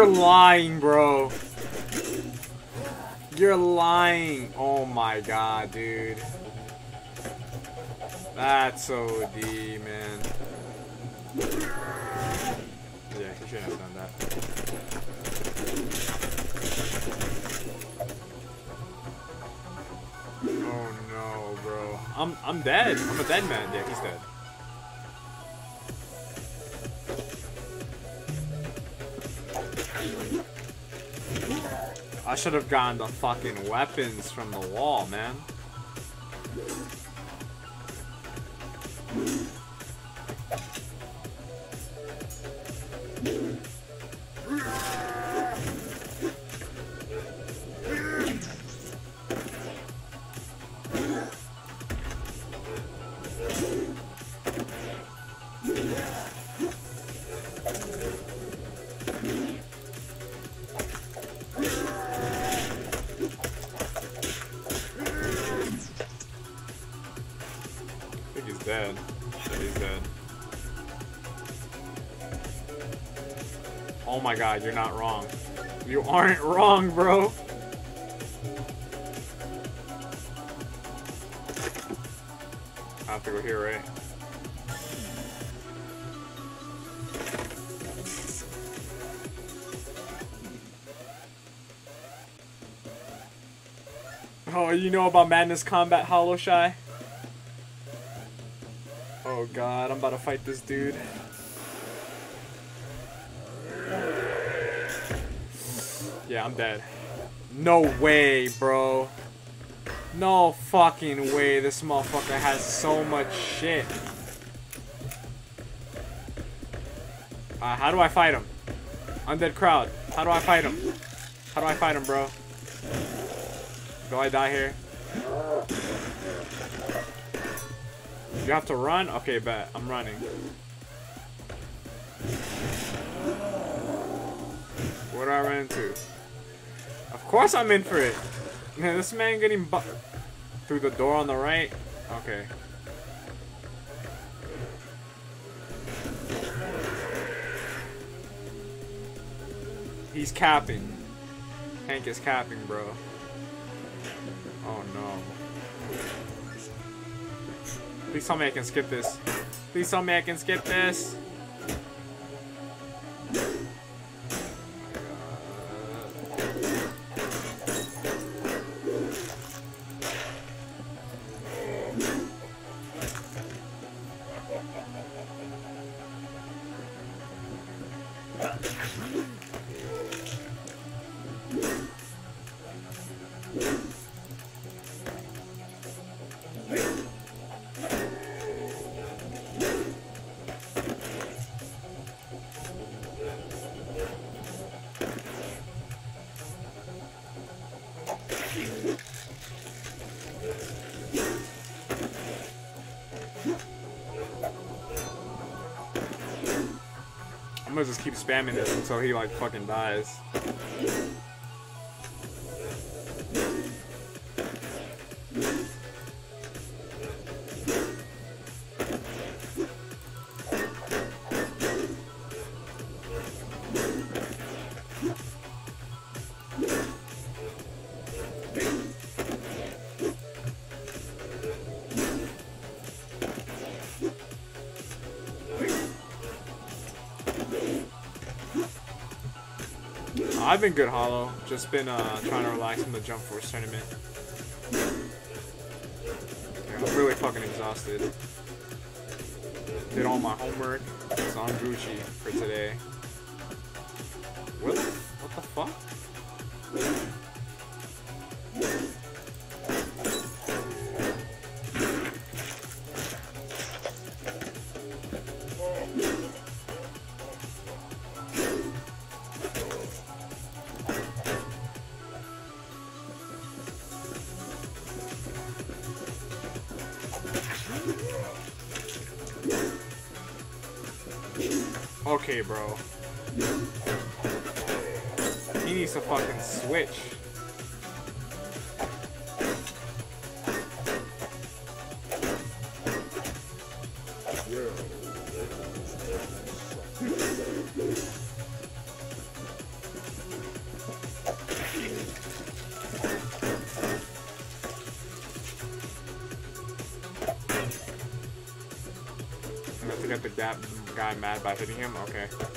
You're lying, bro. You're lying. Oh my god, dude. That's OD, man. Yeah, he shouldn't have done that. Oh no, bro. I'm I'm dead. I'm a dead man. Yeah, he's dead. Should have gotten the fucking weapons from the wall, man. My god, you're not wrong. You aren't wrong, bro. I have to go here, right? Oh, you know about Madness Combat Hollow Shy? Oh god, I'm about to fight this dude. Yeah, I'm dead. No way, bro. No fucking way this motherfucker has so much shit. Uh, how do I fight him? Undead crowd. How do I fight him? How do I fight him, bro? Do I die here? You have to run? Okay, bet. I'm running. What do I run into? Course I'm in for it. Man, this man getting bu- through the door on the right. Okay. He's capping. Hank is capping, bro. Oh no. Please tell me I can skip this. Please tell me I can skip this. Keep spamming this until he like fucking dies. I've been good, Hollow. Just been uh, trying to relax from the Jump Force tournament. Yeah, I'm really fucking exhausted. Did all my homework. So I'm Gucci for today. What what the fuck? Okay, bro. He needs to fucking switch. By him? Okay.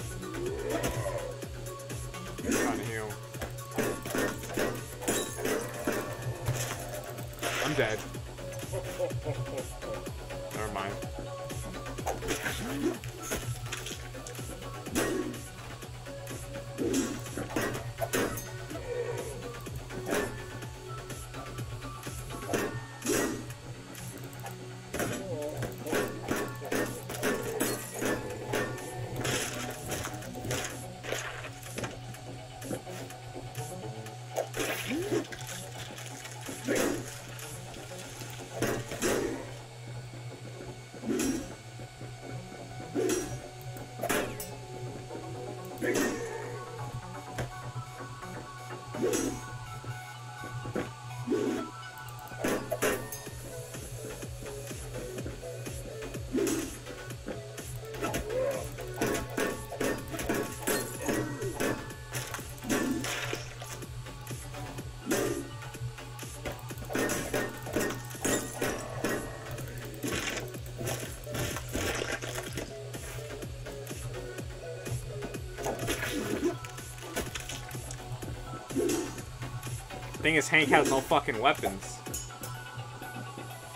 Thing is, Hank has no fucking weapons.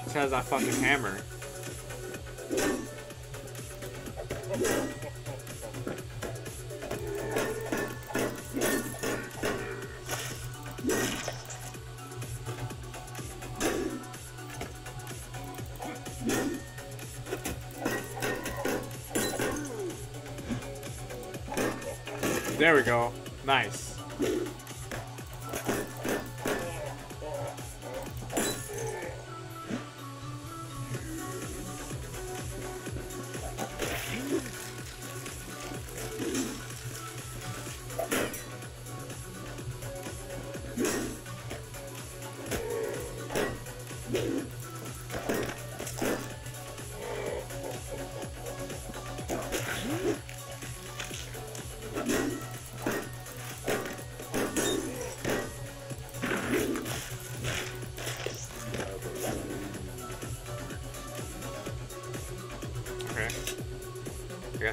Just has that fucking hammer. There we go. Nice.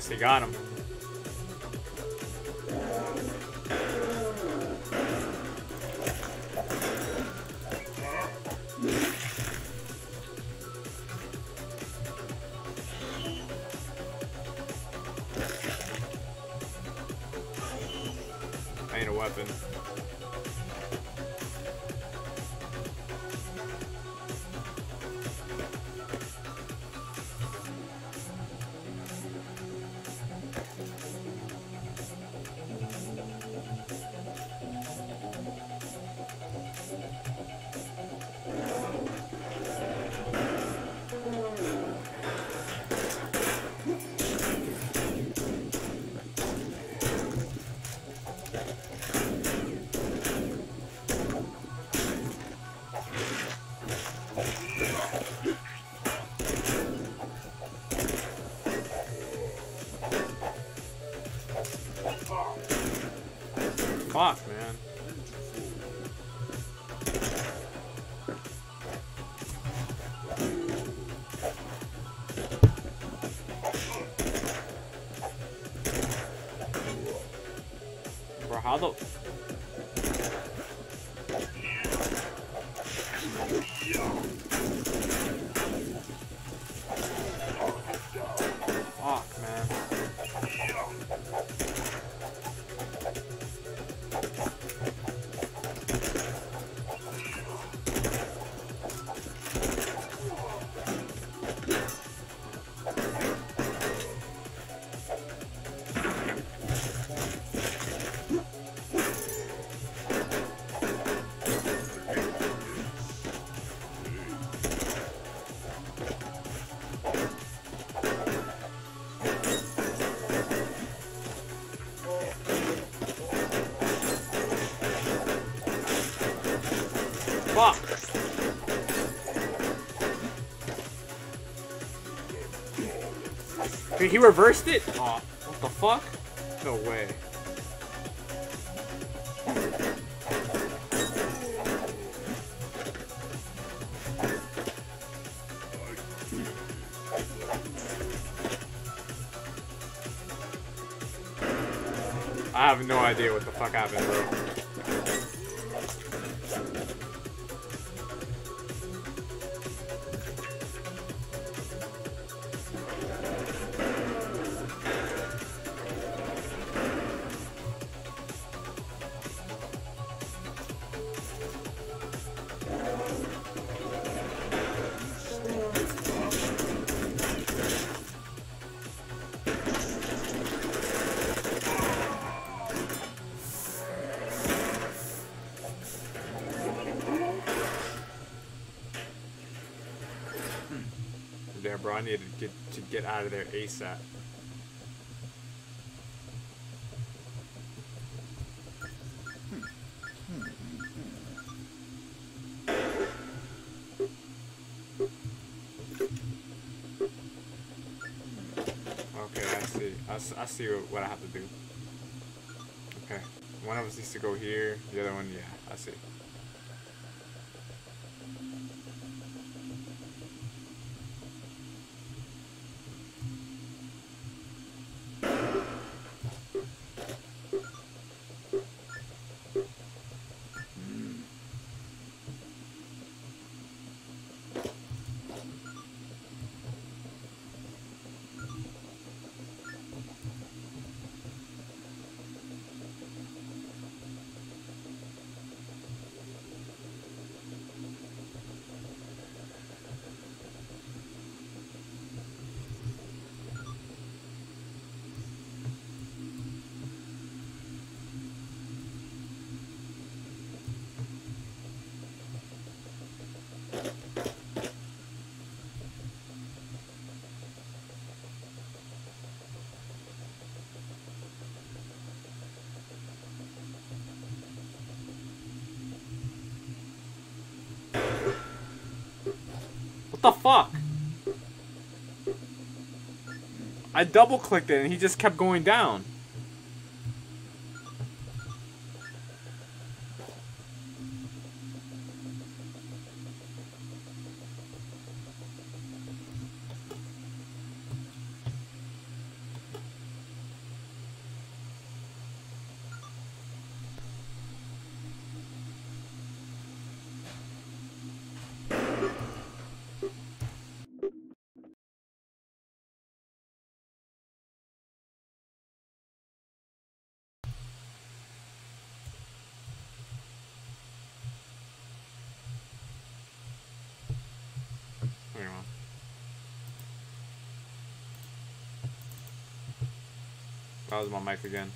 Guess Dude, he reversed it? Oh, what the fuck? No way. I have no idea what the fuck happened, bro. Out of there ASAP. Okay, I see. I, s- I see what I have to do. Okay. One of us needs to go here. The other one, yeah, I see. What the fuck? I double clicked it and he just kept going down. That my mic again.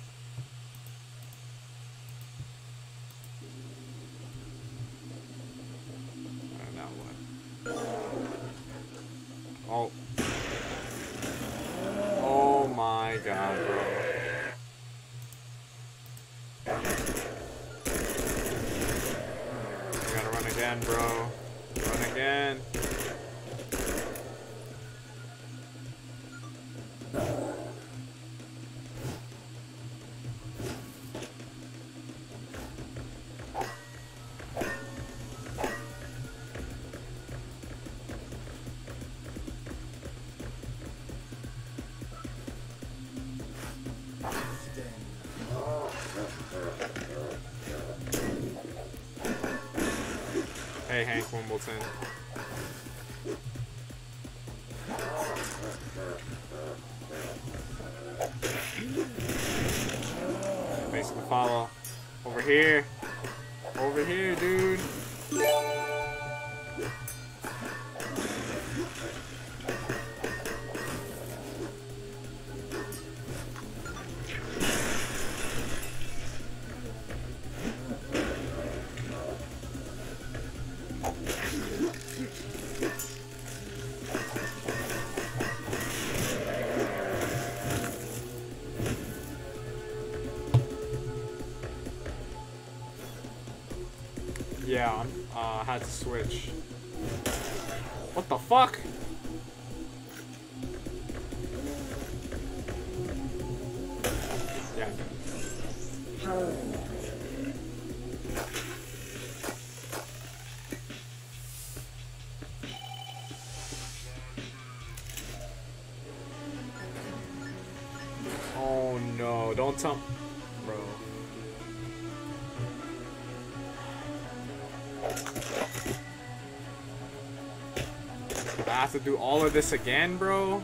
Uh, had to switch. What the fuck? Have to do all of this again, bro?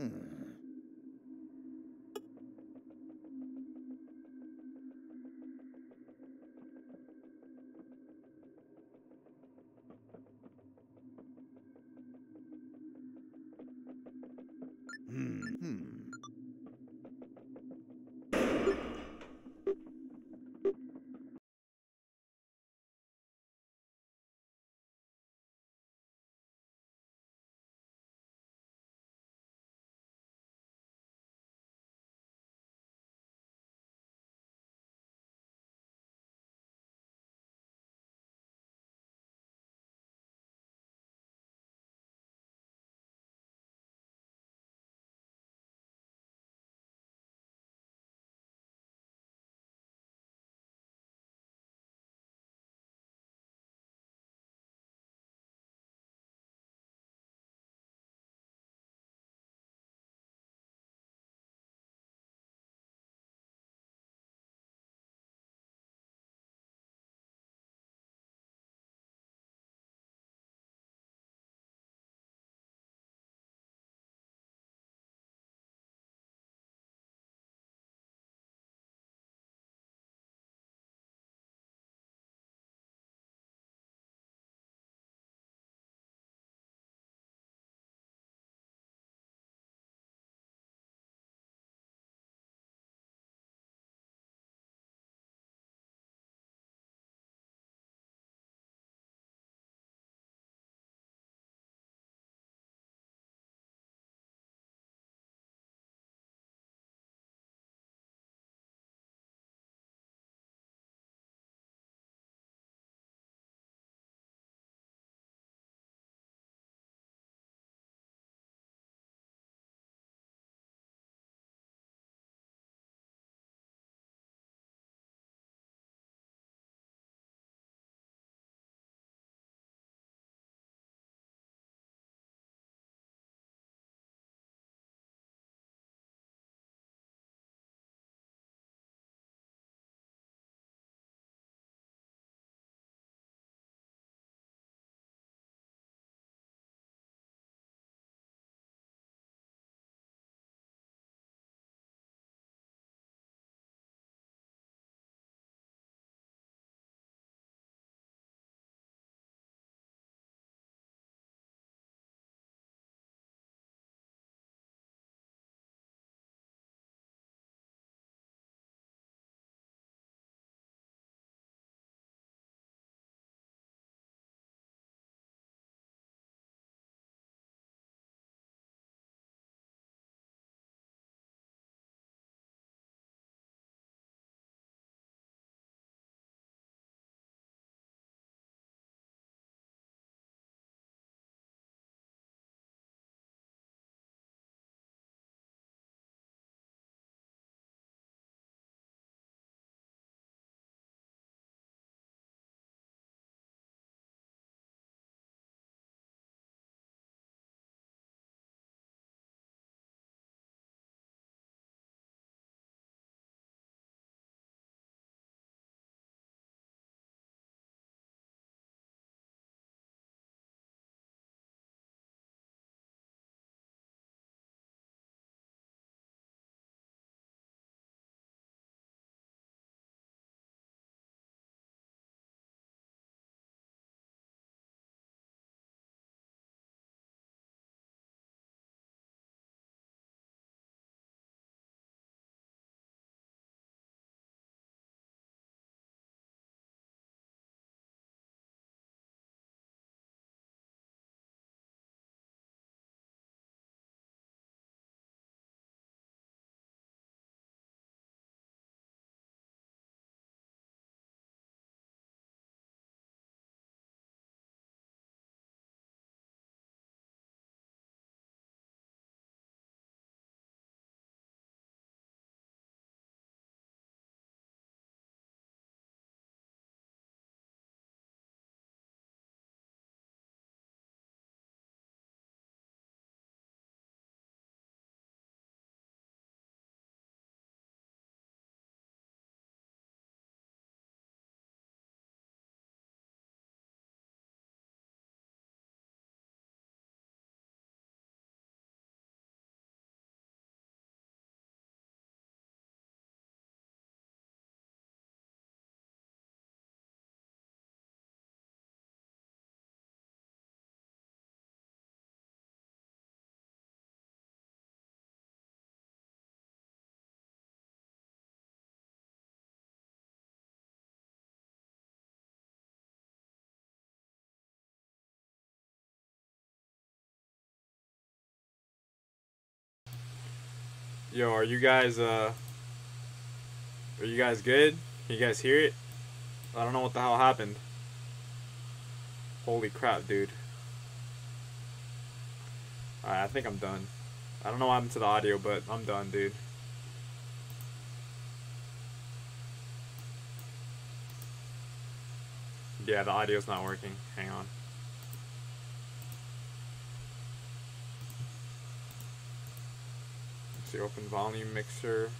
Hmm. Yo, are you guys uh Are you guys good? Can you guys hear it? I don't know what the hell happened. Holy crap, dude. Alright, I think I'm done. I don't know what happened to the audio, but I'm done, dude. Yeah, the audio's not working. Hang on. Let's open volume mixer.